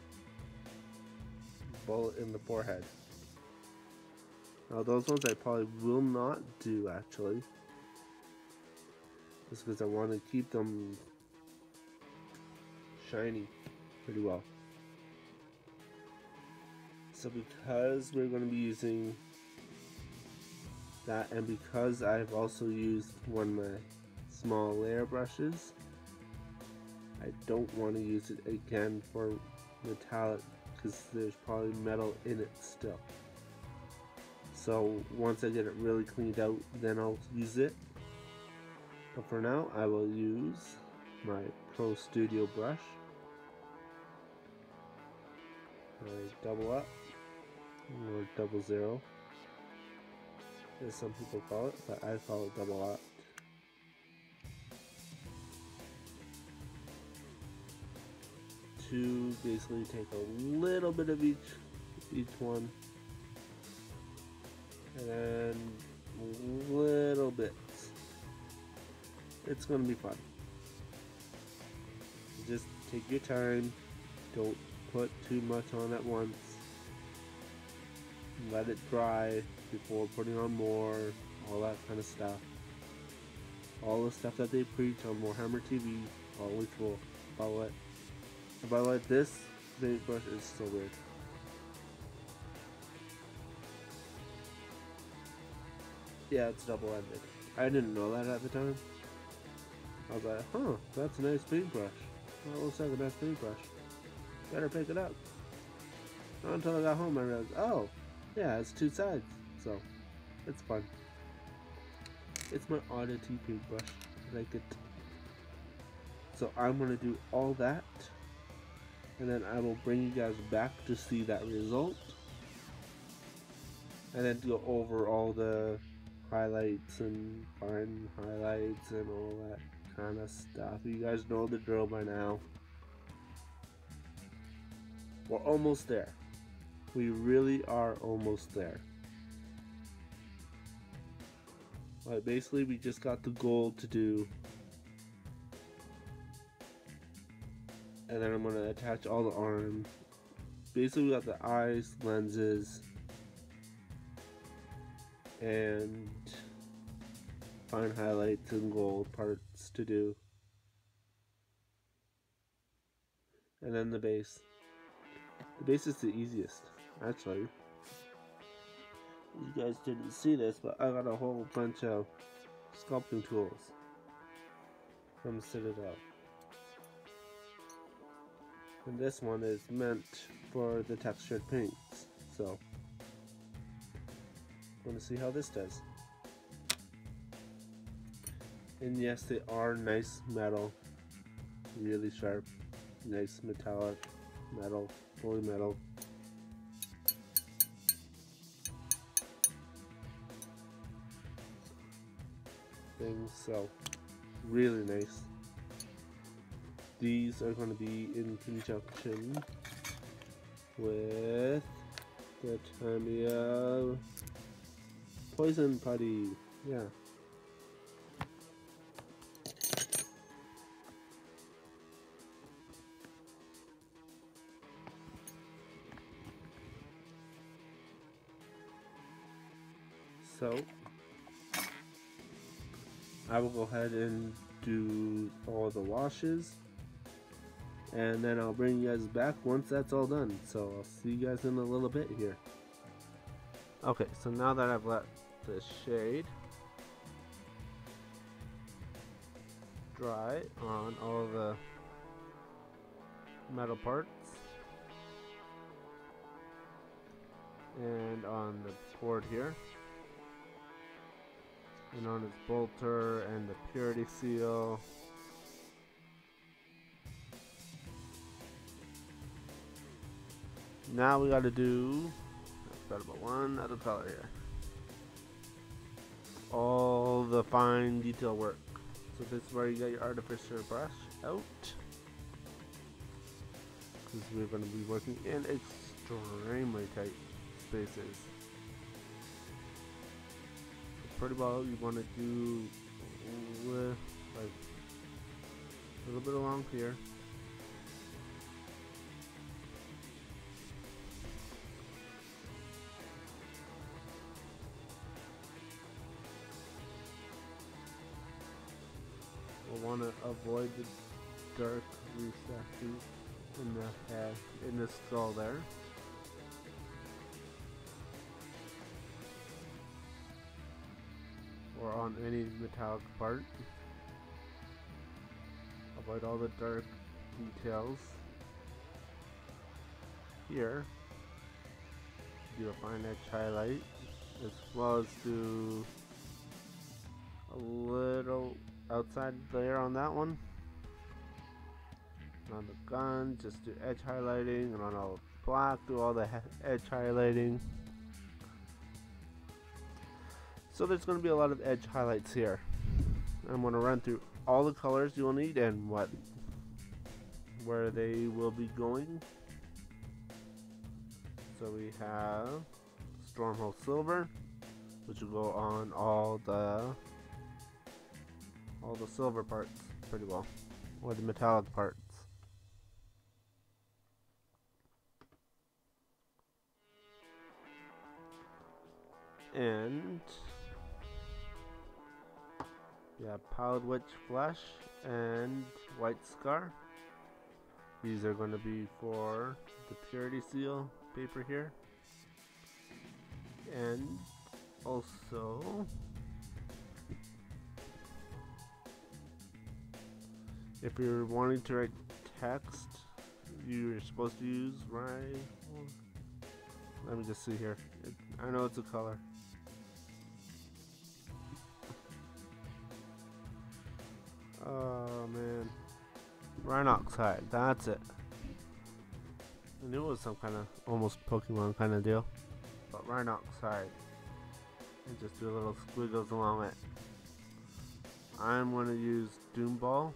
bullet in the forehead. Now those ones I probably will not do actually. Just because I want to keep them shiny pretty well. So because we're going to be using that and because I've also used one of my small layer brushes, I don't want to use it again for metallic because there's probably metal in it still. So once I get it really cleaned out, then I'll use it. But for now, I will use my Pro Studio brush. I double up or double zero as some people call it, but I call it double up. To basically take a little bit of each each one and then little bits. It's gonna be fun. Just take your time, don't put too much on at once let it dry before putting on more, all that kind of stuff. All the stuff that they preach on Warhammer TV, always will follow it. And by the way, this paintbrush is so weird. Yeah, it's double-ended. I didn't know that at the time. I was like, huh, that's a nice paintbrush. That looks like a nice paintbrush. Better pick it up. Not until I got home I realized, oh, yeah, it's two sides, so it's fun. It's my oddity paintbrush. I like it. So I'm gonna do all that, and then I will bring you guys back to see that result, and then go over all the highlights and fine highlights and all that kind of stuff. You guys know the drill by now. We're almost there. We really are almost there. Like basically we just got the gold to do and then I'm gonna attach all the arms. Basically we got the eyes, lenses, and fine highlights and gold parts to do. And then the base. The base is the easiest actually. You guys didn't see this, but I got a whole bunch of sculpting tools from Citadel. And this one is meant for the textured paints, so I'm to see how this does. And yes, they are nice metal, really sharp, nice metallic metal, fully metal. things, so really nice. These are going to be in conjunction with the Tamiya Poison Putty. Yeah. So, I will go ahead and do all the washes and then I'll bring you guys back once that's all done. So I'll see you guys in a little bit here. Okay, so now that I've let the shade dry on all the metal parts and on the board here and on his bolter and the purity seal Now we gotta do got about one other color here. All the fine detail work. So this is where you get your artificer brush out. Because we're going to be working in extremely tight spaces. Pretty well you want to do with like a little bit along here. Want to avoid the dark recesses in the head, in the skull there. Or on any metallic part. Avoid all the dark details. Here, do a fine edge highlight, as well as do a little outside there on that one. On the gun, just do edge highlighting, and on all black, do all the edge highlighting. So there's going to be a lot of edge highlights here. I'm going to run through all the colors you will need and what, where they will be going. So we have Stormhost Silver, which will go on all the all the silver parts pretty well, or the metallic parts. And yeah, Pallid Wych Flesh and White Scar. These are going to be for the Purity Seal paper here. And also If you're wanting to write text, you're supposed to use right. Let me just see here. It, I know it's a color. Oh man. Rhinox Hide, that's it. I knew it was some kind of almost Pokemon kind of deal. But Rhinox Hide. And just do little squiggles along it. I'm to use Doombull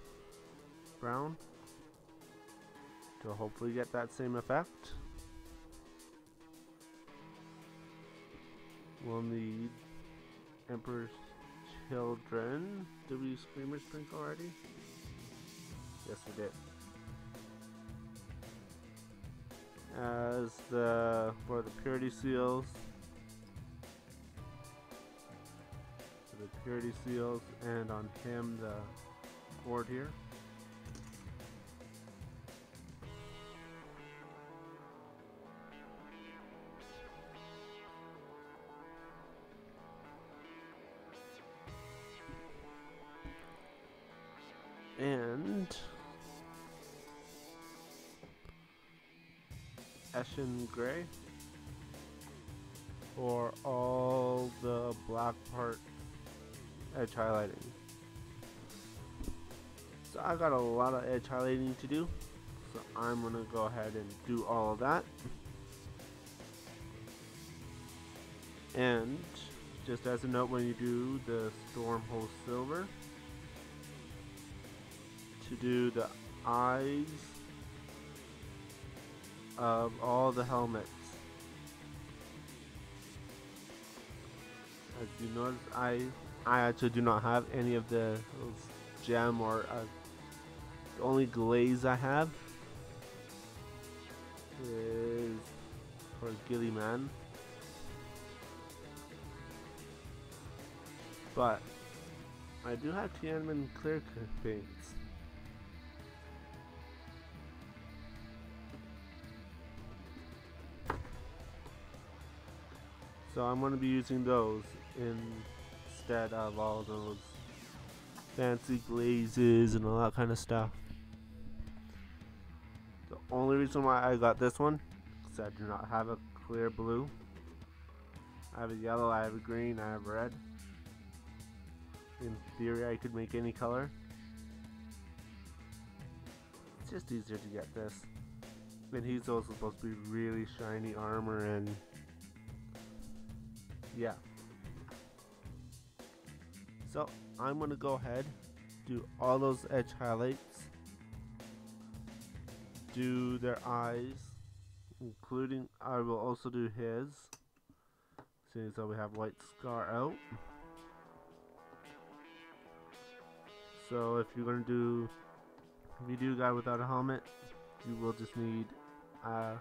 brown to hopefully get that same effect. We'll need Emperor's Children. Did we Screamer's Pink already? Yes, we did. As the for the purity seals, for the purity seals, and on him the cord here. Eshin Gray or all the black part edge highlighting. So I got a lot of edge highlighting to do, so I'm going to go ahead and do all of that. And just as a note when you do the Stormhost Silver, to do the eyes of all the helmets. As you notice, I I actually do not have any of the gem or uh, the only glaze I have is for Guilliman. But I do have Tiananmen clear paints. So I'm going to be using those instead of all those fancy glazes and all that kind of stuff. The only reason why I got this one is I do not have a clear blue. I have a yellow, I have a green, I have red. In theory I could make any color. It's just easier to get this. And he's also supposed to be really shiny armor and yeah. So I'm gonna go ahead, do all those edge highlights, do their eyes, including I will also do his, seeing as though we have white scar out. So if you're gonna do, if you do guy without a helmet, you will just need a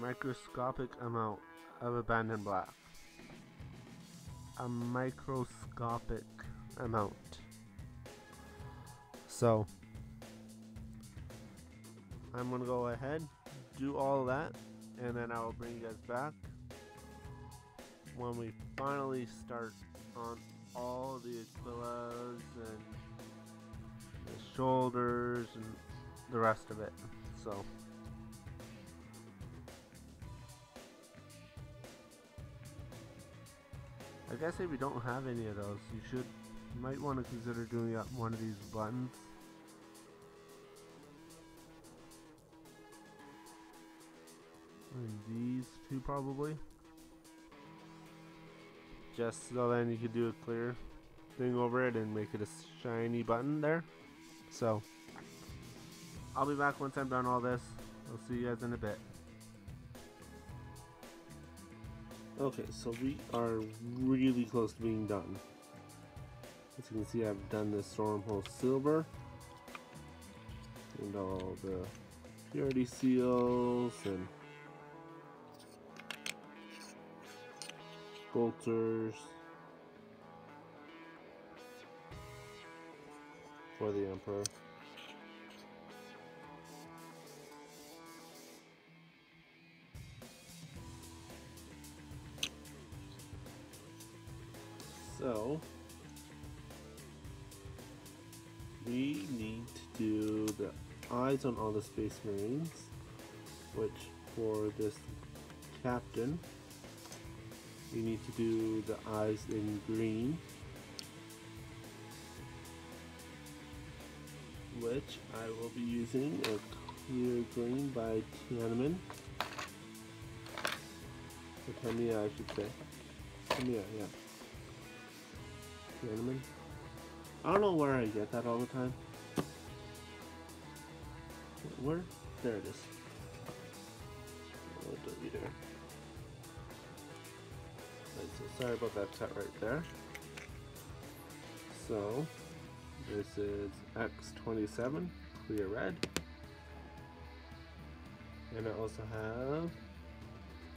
microscopic amount of Abaddon Black a microscopic amount. So I'm gonna go ahead, do all that, and then I will bring you guys back when we finally start on all the Aquilas and the shoulders and the rest of it. So. I guess if you don't have any of those, you should you might want to consider doing up one of these buttons. And these two probably. Just so then you could do a clear thing over it and make it a shiny button there. So, I'll be back once I'm done all this. I'll see you guys in a bit. Okay, so we are really close to being done. As you can see, I've done the Stormhost Silver. And all the purity seals and bolters for the Emperor. So, we need to do the eyes on all the Space Marines, which for this captain, we need to do the eyes in green, which I will be using a clear green by Tiananmen. Or Tamiya, I should say. Tamiya, yeah. I don't know where I get that all the time. Where? There it is. Oh, be there. Right, so sorry about that cut right there. So, this is X27, clear red. And I also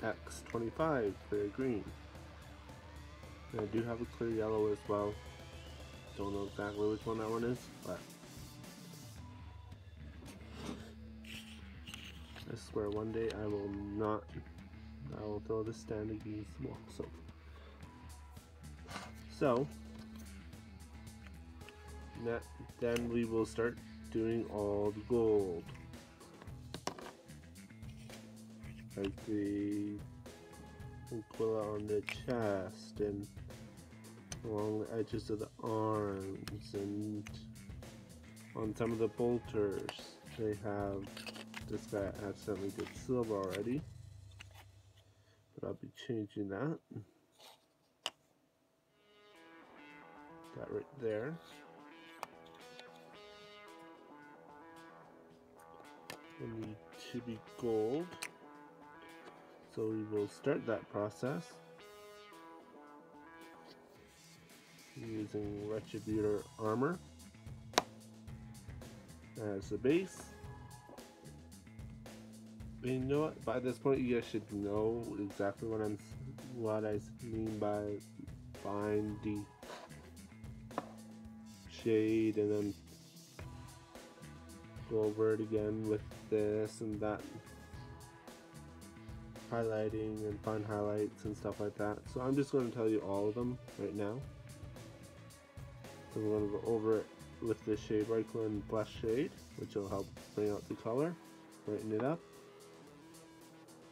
have X25, clear green. I do have a clear yellow as well. Don't know exactly which one that one is, but I swear one day I will not. I will throw this stand against the wall. So, so that then we will start doing all the gold, like the pull on the chest and along the edges of the arms and on some of the bolters. They have this guy accidentally did silver already. But I'll be changing that. That right there. I need to be gold. So we will start that process using Retributor armor as the base. You know what? By this point, you guys should know exactly what I'm, what I mean by find the shade, and then go over it again with this and that highlighting and fine highlights and stuff like that. So I'm just going to tell you all of them right now. So we're going to go over it with the shade Reikland Flesh Shade, which will help bring out the color, brighten it up,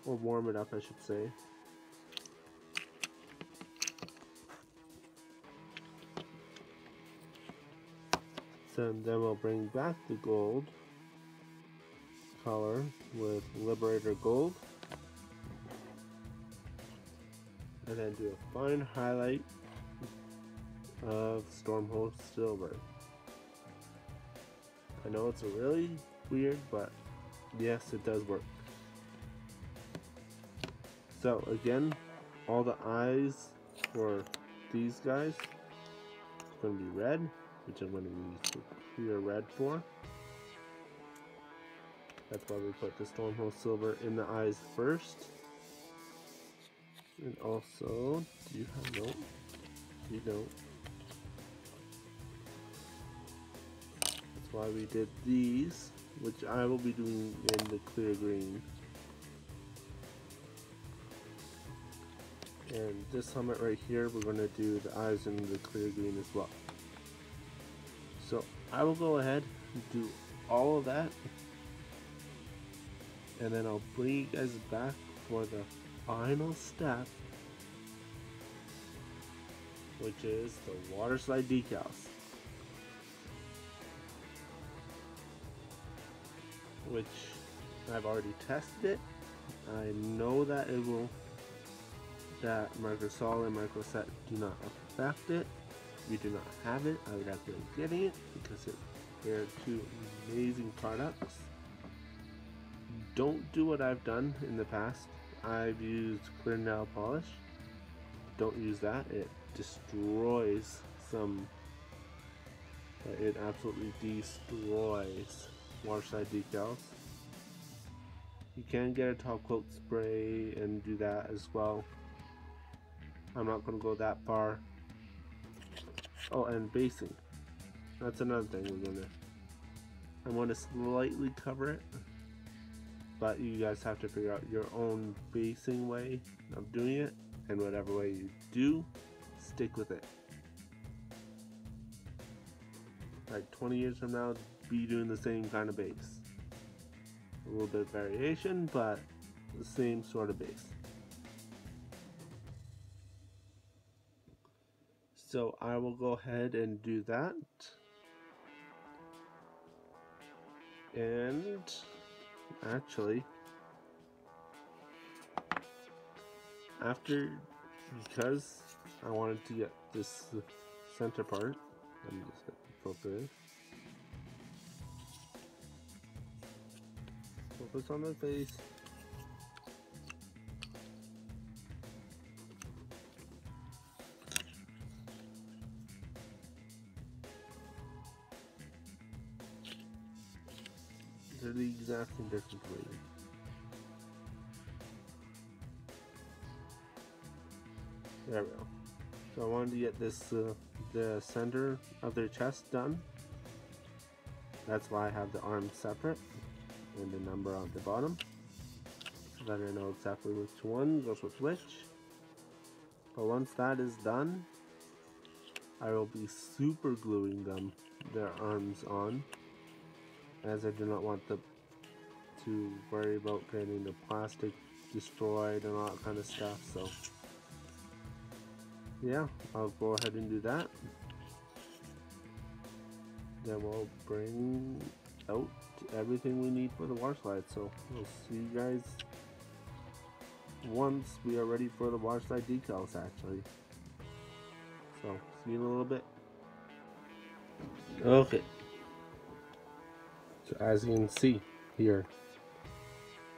or warm it up I should say. So then we'll bring back the gold color with Liberator Gold. And then do a fine highlight of Stormhost Silver. I know it's really weird, but yes, it does work. So again, all the eyes for these guys are going to be red, which I'm going to use clear red for. That's why we put the Stormhost Silver in the eyes first. And also, do you have no? You don't. That's why we did these, which I will be doing in the clear green. And this helmet right here, we're going to do the eyes in the clear green as well. So I will go ahead and do all of that. And then I'll bring you guys back for the final step, which is the water slide decals. Which I've already tested it. I know that it will, that Microsol and Microset do not affect it. We do not have it, I would recommend getting it because it, they're two amazing products. Don't do what I've done in the past I've used clear nail polish. Don't use that. It destroys some. It absolutely destroys waterside decals. You can get a top coat spray and do that as well. I'm not going to go that far. Oh, and basing. That's another thing we're going to. I'm going to slightly cover it but you guys have to figure out your own basing way of doing it and whatever way you do stick with it. Like 20 years from now be doing the same kind of base. A little bit of variation but the same sort of base. So I will go ahead and do that. And actually. After because I wanted to get this center part let me just get focus focus on the face They're the exact same difference rating. There we go. So I wanted to get this, uh, the center of their chest done. That's why I have the arms separate and the number on the bottom. So that I know exactly which one goes with which. But once that is done, I will be super gluing them, their arms on as I do not want the to worry about getting the plastic destroyed and all that kind of stuff so. Yeah I'll go ahead and do that. Then we'll bring out everything we need for the water slide so we'll see you guys once we are ready for the water slide decals actually. So see you in a little bit. Okay so as you can see here,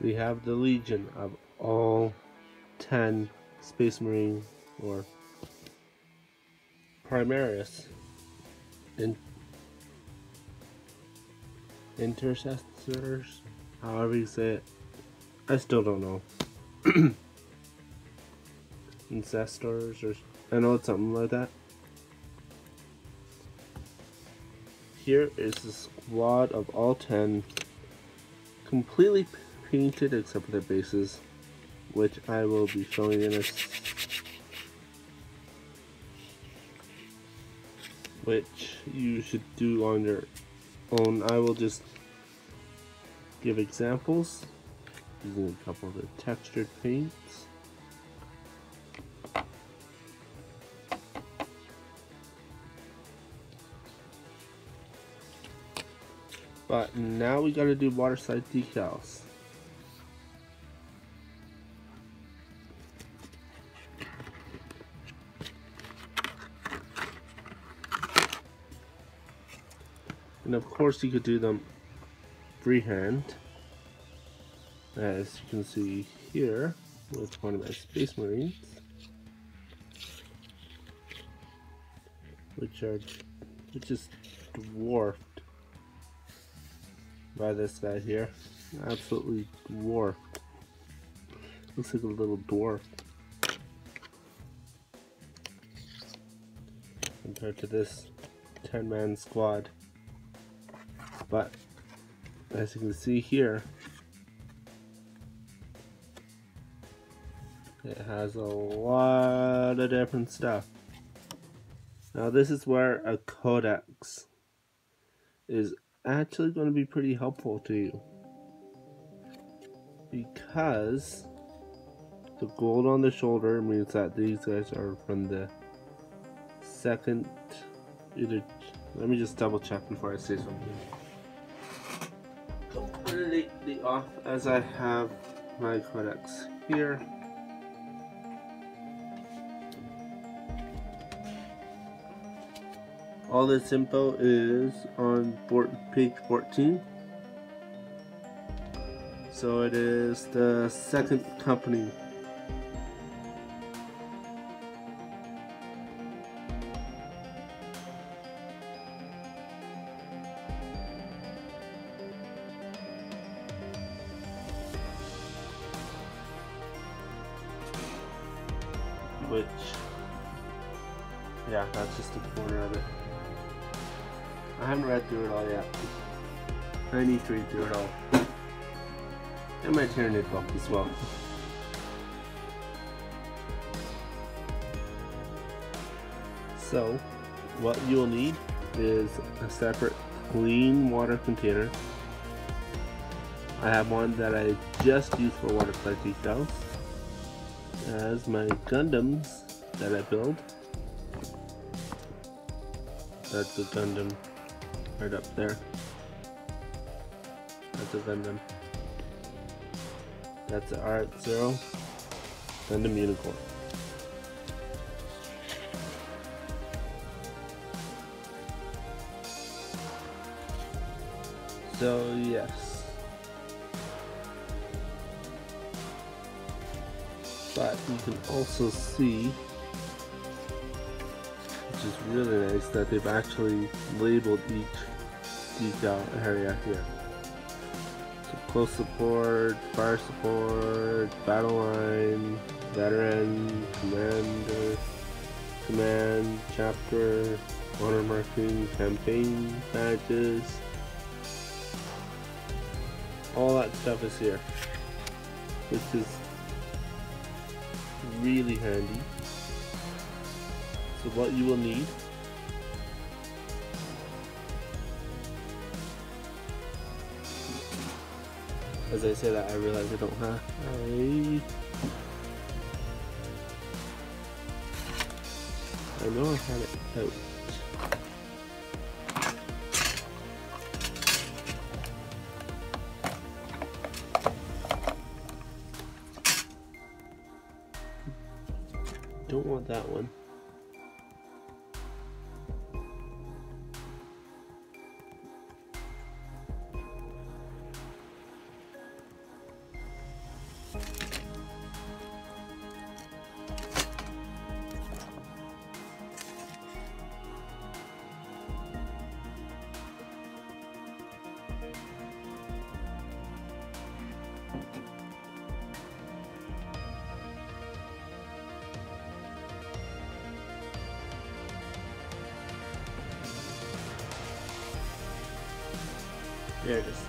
we have the legion of all 10 Space Marine or Primaris in intercessors, however you say it. I still don't know. Ancestors or I know it's something like that. Here is the squad of all 10 completely painted except for the bases which I will be showing in a which you should do on your own. I will just give examples using a couple of the textured paints. But now we gotta do water slide decals. And of course you could do them freehand. As you can see here with one of my Space Marines. Which are which is dwarfed by this guy here. Absolutely dwarfed. Looks like a little dwarf. Compared to this 10 man squad. But as you can see here, it has a lot of different stuff. Now this is where a codex is actually going to be pretty helpful to you. Because the gold on the shoulder means that these guys are from the second either let me just double check before I say something completely off as I have my codex here. All this info is on page 14. So it is the second company My Tyranid book as well. So, what you'll need is a separate clean water container. I have one that I just used for water slide decals as my Gundams that I build. That's a Gundam right up there. That's a Gundam. That's an R-Zero Gundam Unicorn. So yes. but you can also see which is really nice that they've actually labeled each decal area here close support, fire support, battle line, veteran, commander, command, chapter, honor marking, campaign badges all that stuff is here which is really handy. So what you will need As I say that I realize I don't have I I know I had it out. There it is.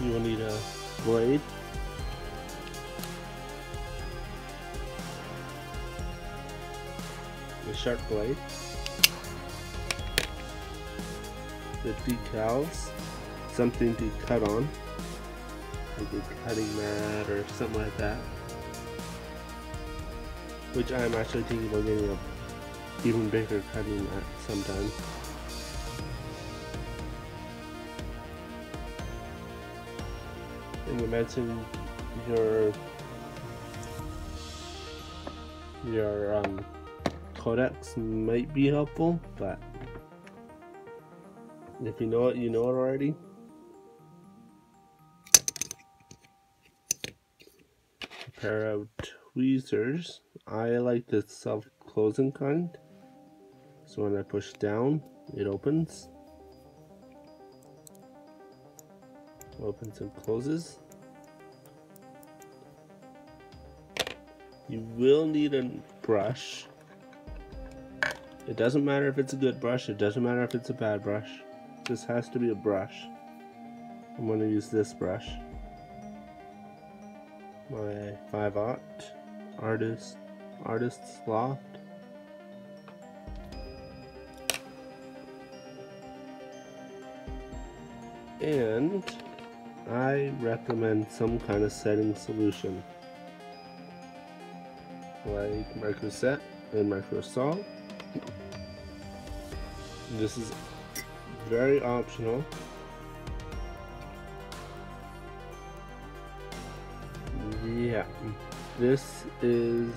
You will need a blade. A sharp blade. The decals. Something to cut on. Like a cutting mat or something like that. Which I'm actually thinking about getting a even bigger cutting mat sometime. Mentioned your your um, codex might be helpful, but if you know it, you know it already. A pair of tweezers. I like the self-closing kind. So when I push down, it opens. Opens and closes. You will need a brush. It doesn't matter if it's a good brush, it doesn't matter if it's a bad brush. This has to be a brush. I'm going to use this brush. My 5 aught artist artist's loft. And I recommend some kind of setting solution like Microset and Microsol. This is very optional. Yeah, this is.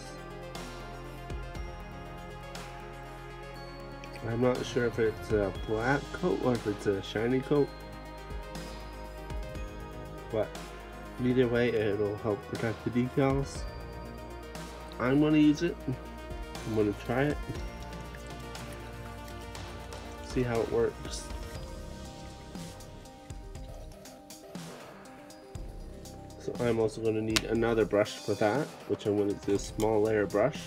I'm not sure if it's a black coat or if it's a shiny coat, but either way, it'll help protect the decals. I'm gonna use it. I'm gonna try it. See how it works. So I'm also gonna need another brush for that, which I'm gonna do a small layer brush.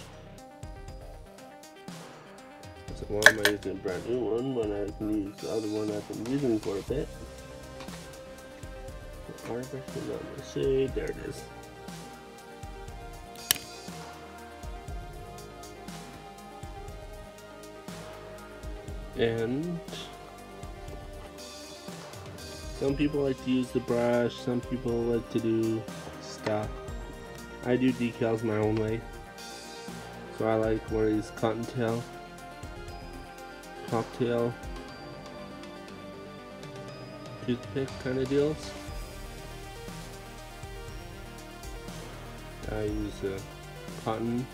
So why am I using a brand new one when I can use the other one I've been using for a bit? Shade, there it is. And some people like to use the brush some people like to do stuff. I do decals my own way. So I like one of these cottontail cocktail toothpick kind of deals. I use a cotton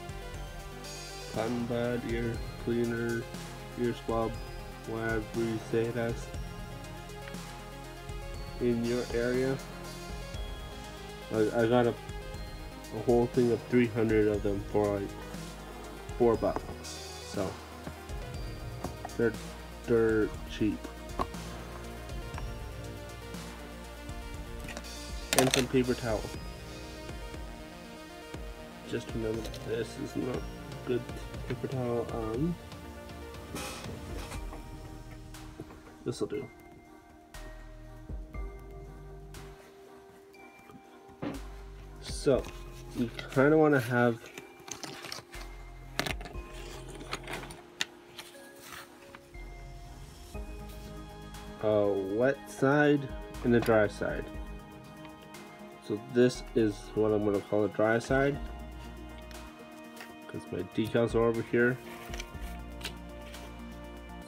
cotton bud ear cleaner ear swab whatever you say as in your area? I, I got a, a whole thing of 300 of them for like four bucks. So they're they're cheap. And some paper towel. Just remember this is not good paper towel um This will do. So, you kind of want to have a wet side and a dry side. So this is what I'm going to call a dry side because my decals are over here.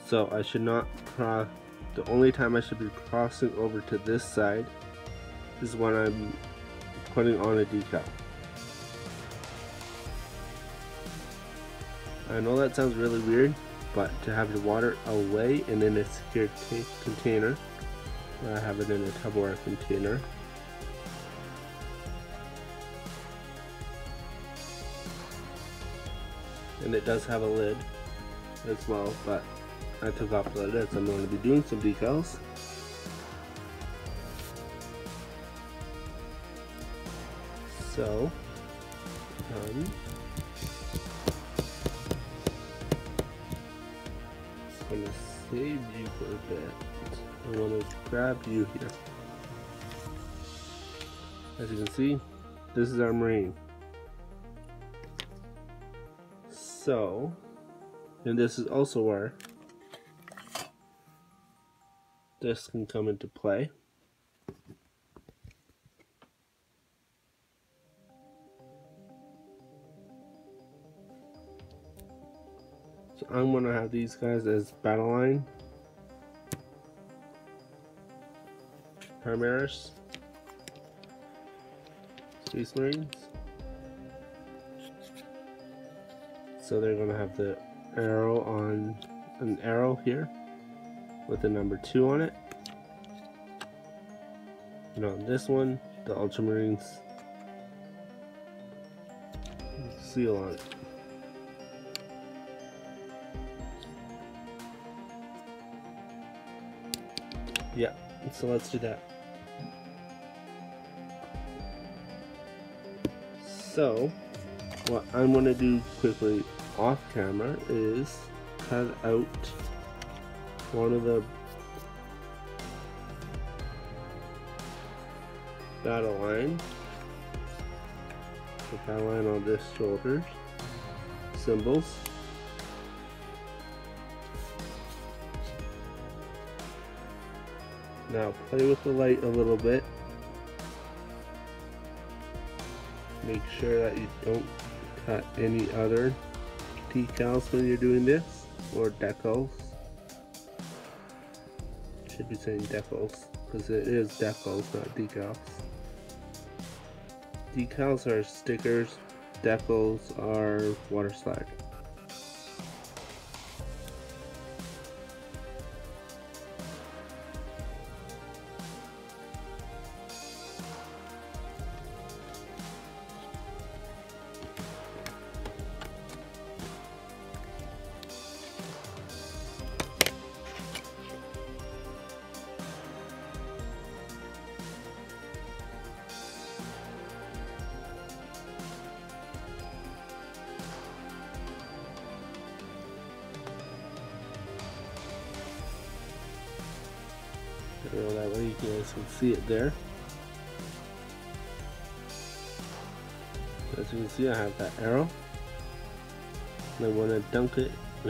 So I should not cross the only time I should be crossing over to this side is when I'm putting on a decal. I know that sounds really weird, but to have your water away and in a secure container, I have it in a Tupperware container. And it does have a lid as well, but I took off the lids. I'm going to be doing some decals. So, um, I'm gonna save you for a bit. I want to grab you here. As you can see, this is our marine. So, and this is also where this can come into play. So I'm going to have these guys as battle line. Primaris. Space Marines. So they're going to have the arrow on an arrow here with the number 2 on it. And on this one, the Ultramarines seal on it. Yeah, so let's do that. So, what I'm going to do quickly off camera is cut out one of the battle line. The battle line on this shoulder symbols. Now play with the light a little bit. Make sure that you don't cut any other decals when you're doing this or decals. Should be saying decals because it is decals, not decals. Decals are stickers, decals are water slide.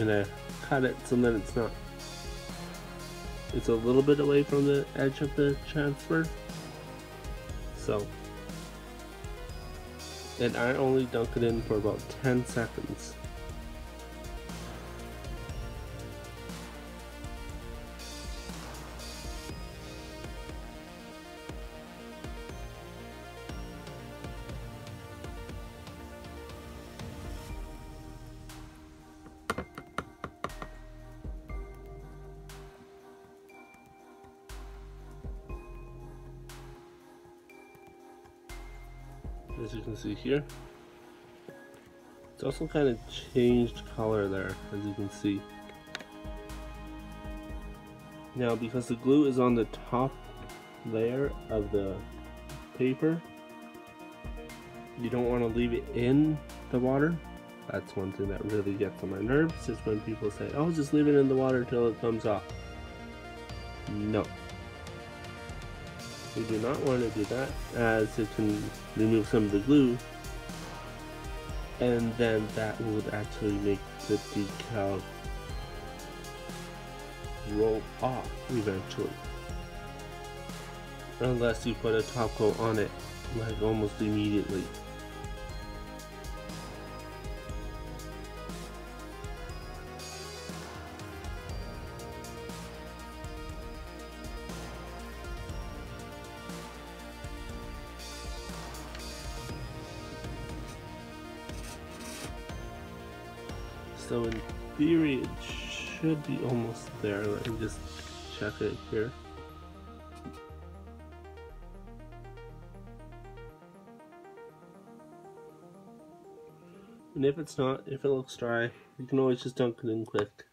To cut it so that it's not, it's a little bit away from the edge of the transfer. So, and I only dunk it in for about 10 seconds. Here. It's also kind of changed color there, as you can see. Now, because the glue is on the top layer of the paper, you don't want to leave it in the water. That's one thing that really gets on my nerves, is when people say, oh, just leave it in the water till it comes off. No. We do not want to do that as it can remove some of the glue and then that would actually make the decal roll off eventually. Unless you put a top coat on it like almost immediately. Be almost there. Let me just check it here. And if it's not, if it looks dry, you can always just dunk it in quick.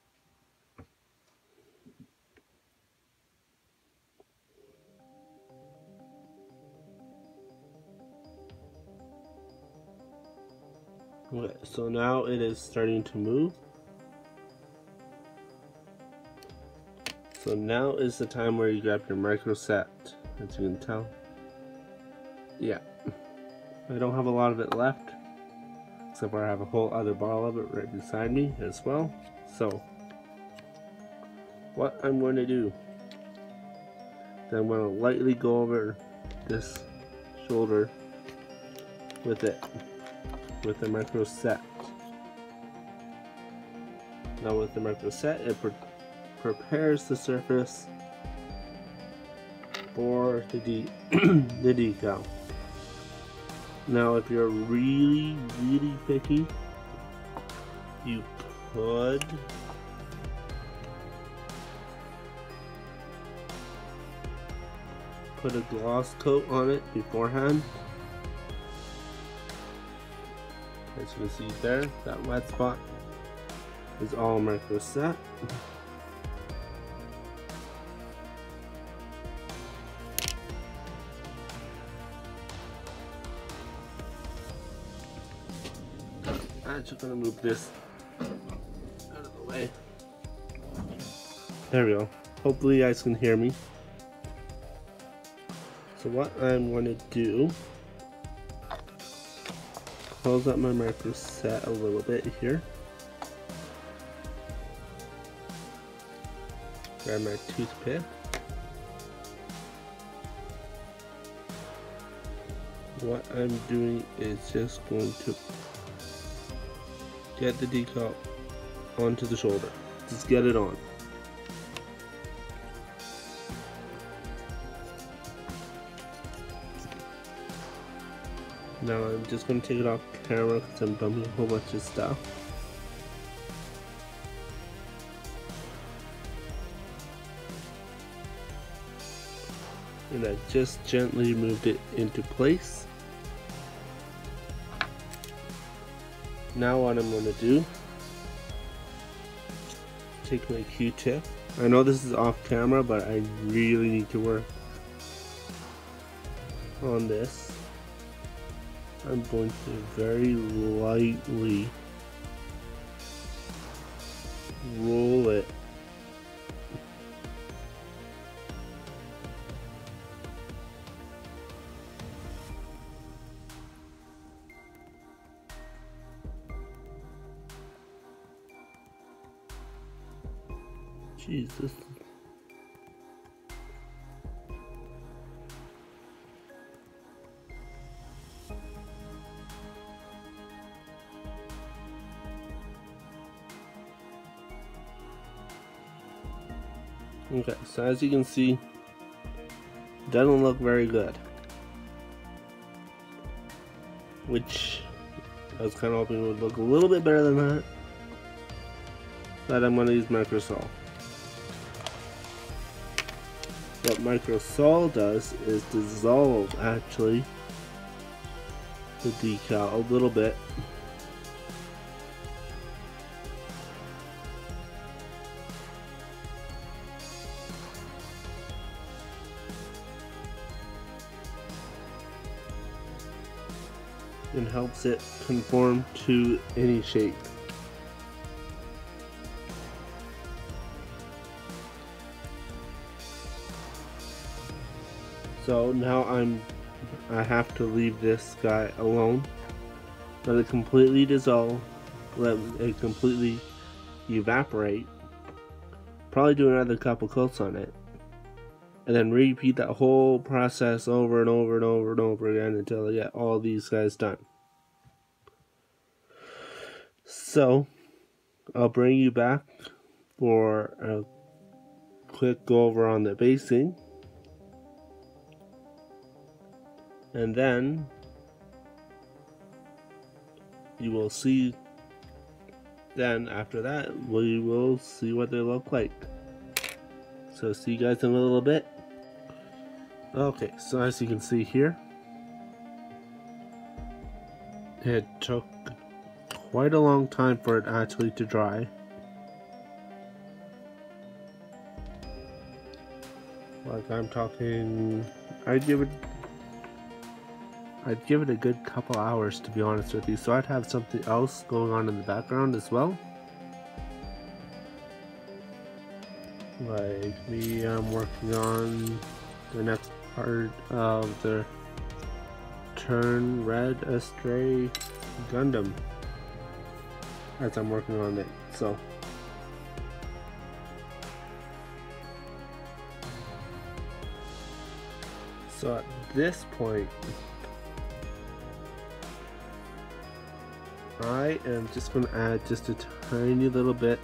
Okay, so now it is starting to move. So now is the time where you grab your micro set, as you can tell. Yeah. I don't have a lot of it left, except I have a whole other bottle of it right beside me as well. So, what I'm going to do, then I'm going to lightly go over this shoulder with it, with the micro set. Now with the micro set, it prepares the surface for the, de the decal. Now if you're really, really picky, you could put a gloss coat on it beforehand. As you can see there, that wet spot is all micro just gonna move this out of the way. There we go. Hopefully you guys can hear me. So what I'm to do, close up my micro set a little bit here. Grab my toothpick. What I'm doing is just going to get the decal onto the shoulder. Just get it on. Now I'm just going to take it off camera because I'm dumping a whole bunch of stuff. and I just gently moved it into place. Now what I'm to do, take my Q-tip. I know this is off camera, but I really need to work on this. I'm going to very lightly Jesus. Okay, so as you can see, doesn't look very good. Which I was kind of hoping would look a little bit better than that. But I'm going to use Microsol. What Microsol does is dissolve actually the decal a little bit. and helps it conform to any shape. So now I'm I have to leave this guy alone. Let it completely dissolve. Let it completely evaporate. Probably do another couple coats on it. And then repeat that whole process over and over and over and over again until I get all these guys done. So, I'll bring you back for a quick go over on the basing. And then you will see then after that we will see what they look like. So see you guys in a little bit. Okay so as you can see here it took quite a long time for it actually to dry. Like I'm talking I'd give it I'd give it a good couple hours to be honest with you, so I'd have something else going on in the background as well. Like me, I'm working on the next part of the Turn Red Astray Gundam as I'm working on it. So. So at this point, I am just going to add just a tiny little bit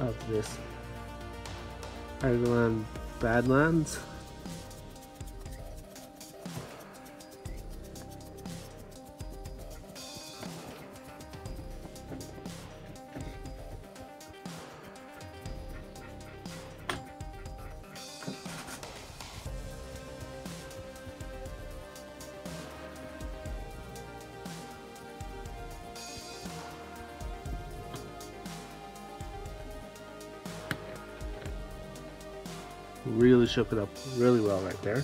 of this Agrellan Badlands. Shook it up really well right there.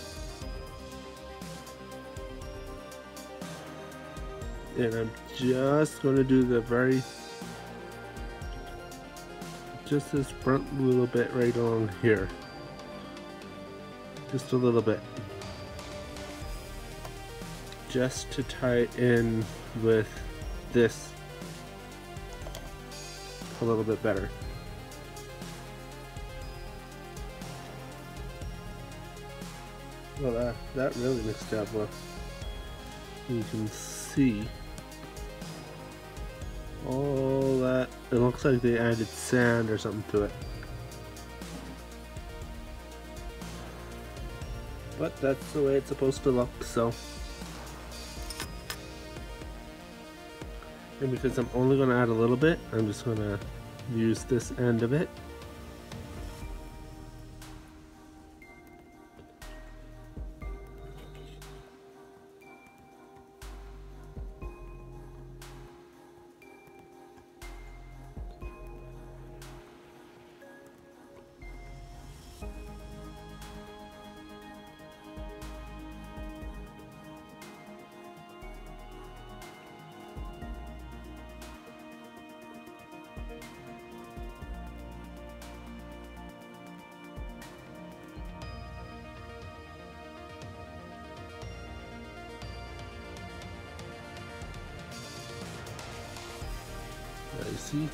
And I'm just going to do the very, just this front little bit right along here. Just a little bit. Just to tie in with this a little bit better. Well, that, that really mixed up well. You can see all that. It looks like they added sand or something to it. But that's the way it's supposed to look, so. And because I'm only going to add a little bit, I'm just going to use this end of it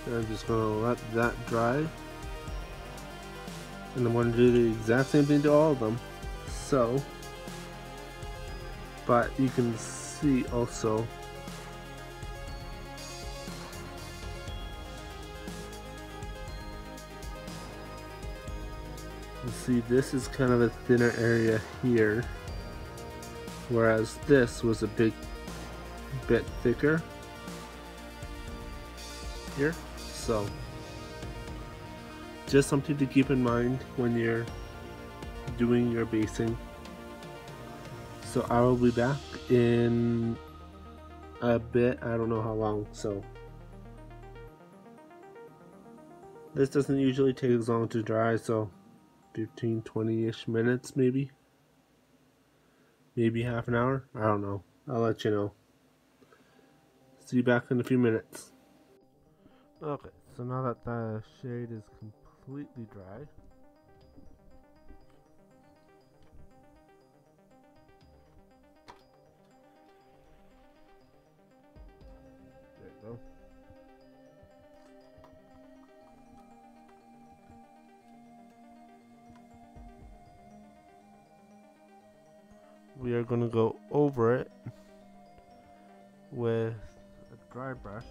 I'm just to let that dry. And I'm to do the exact same thing to all of them. So but you can see also you see this is kind of a thinner area here whereas this was a big bit thicker here. So, just something to keep in mind when you're doing your basing. So I will be back in a bit. I don't know how long. So this doesn't usually take as long to dry. So 15, 20-ish minutes maybe. Maybe half an hour. I don't know. I'll let you know. See you back in a few minutes. Okay, so now that the shade is completely dry, there go. We are going to go over it with a dry brush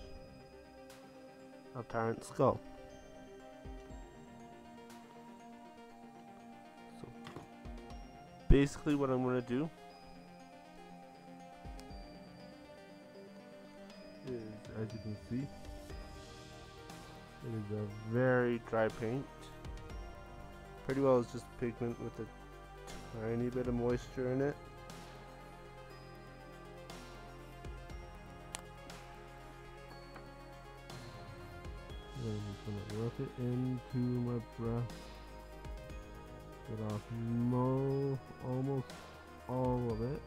a Tyrant Skull. So basically what I'm going to do is, as you can see, it is a very dry paint. Pretty well it's just pigment with a tiny bit of moisture in it. I'm just gonna rub it into my breast. Get off mo almost all of it.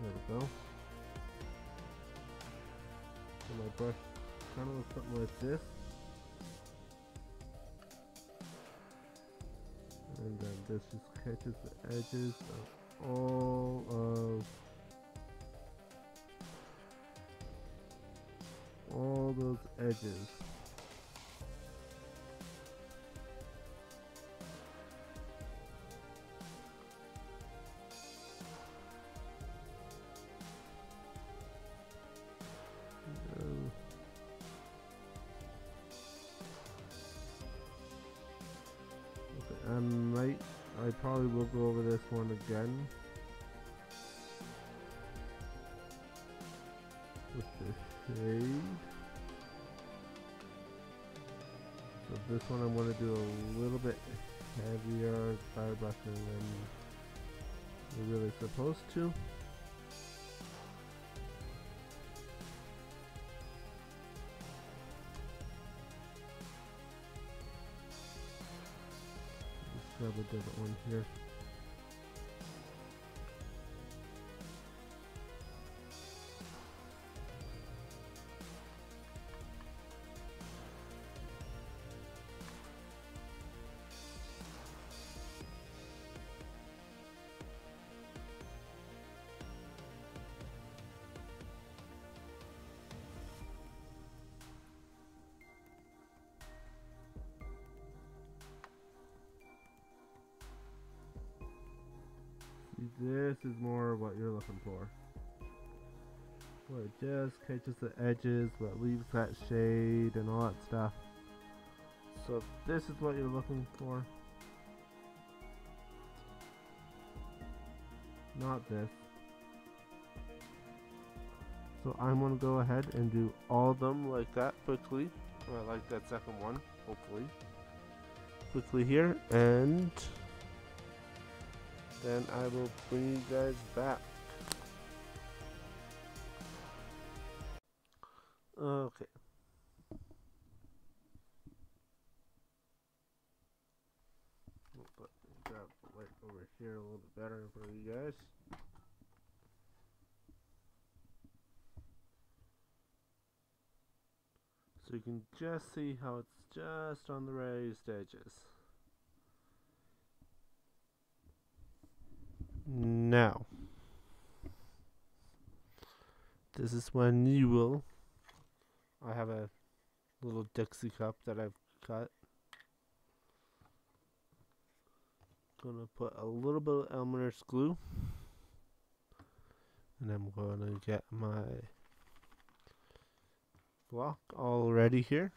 There we go. So my brush kind of looks something like this. And then this just catches the edges of all of all those edges. Um, okay, I might, I probably will go over this one again. One I'm going to do a little bit heavier dry brushing than you're really supposed to. Grab a different one here. This is more what you're looking for. Where it just catches the edges, but leaves that shade and all that stuff. So if this is what you're looking for. Not this. So I'm gonna go ahead and do all of them like that quickly. I like that second one, hopefully. Quickly here and then I will bring you guys back. Okay. Put- grab light over here a little bit better for you guys. So you can just see how it's just on the raised edges. Now, this is when you will. I have a little Dixie cup that I've cut. Gonna put a little bit of Elmer's glue, and I'm gonna get my flock all ready here.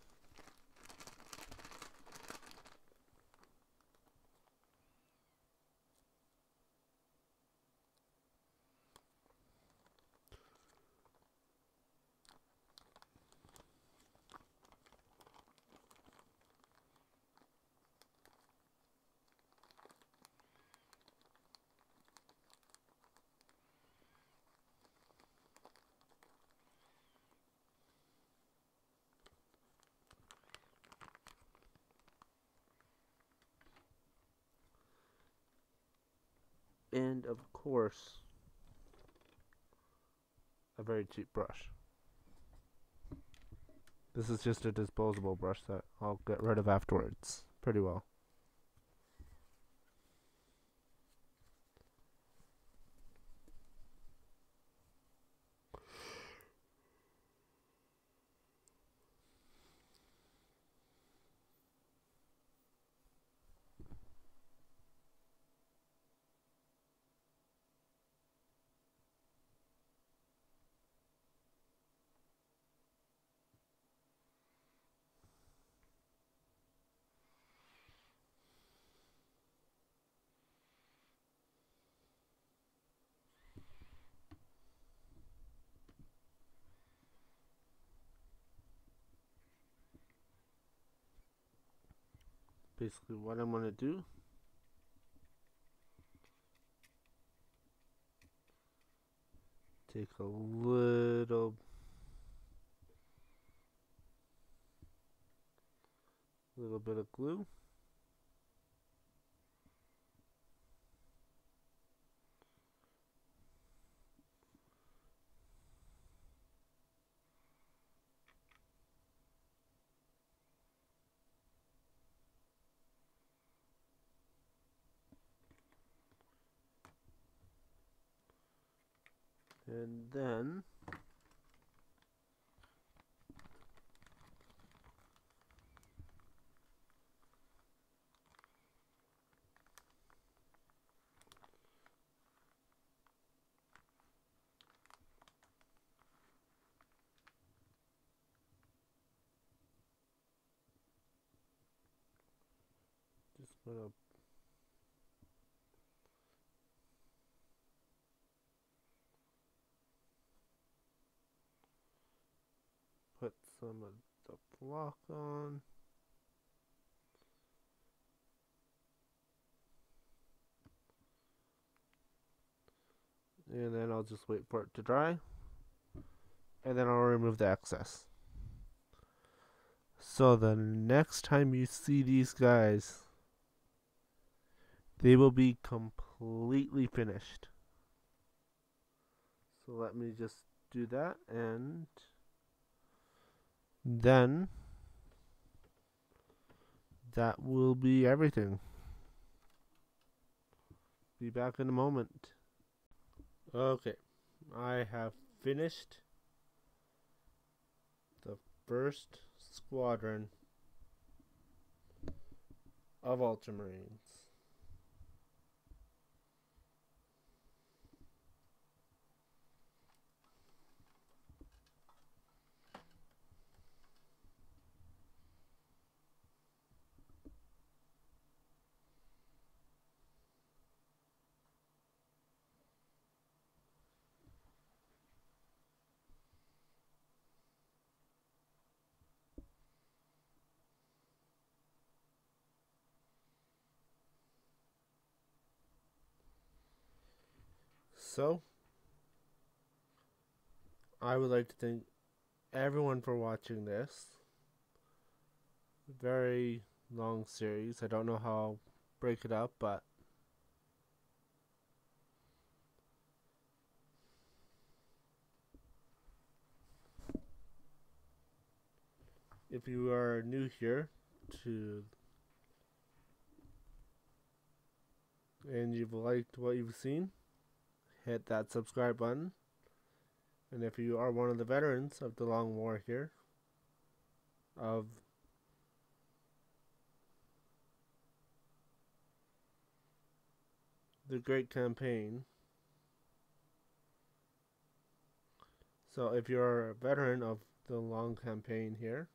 and of course a very cheap brush. This is just a disposable brush that I'll get rid of afterwards pretty well. Basically what I'm going to do. Take a little little bit of glue And then just gonna put some of the flock on. And then I'll just wait for it to dry. And then I'll remove the excess. So the next time you see these guys, they will be completely finished. So let me just do that and then that will be everything. Be back in a moment. Okay, I have finished the first squadron of Ultramarines. So, I would like to thank everyone for watching this. Very long series. I don't know how I'll break it up, but if you are new here to and you've liked what you've seen hit that subscribe button. And if you are one of the veterans of the long war here, of the Great Campaign, so if you're a veteran of the long campaign here,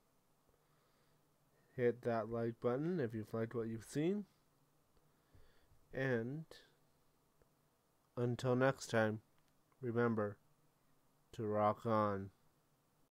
hit that like button if you've liked what you've seen. And until next time, remember to rock on.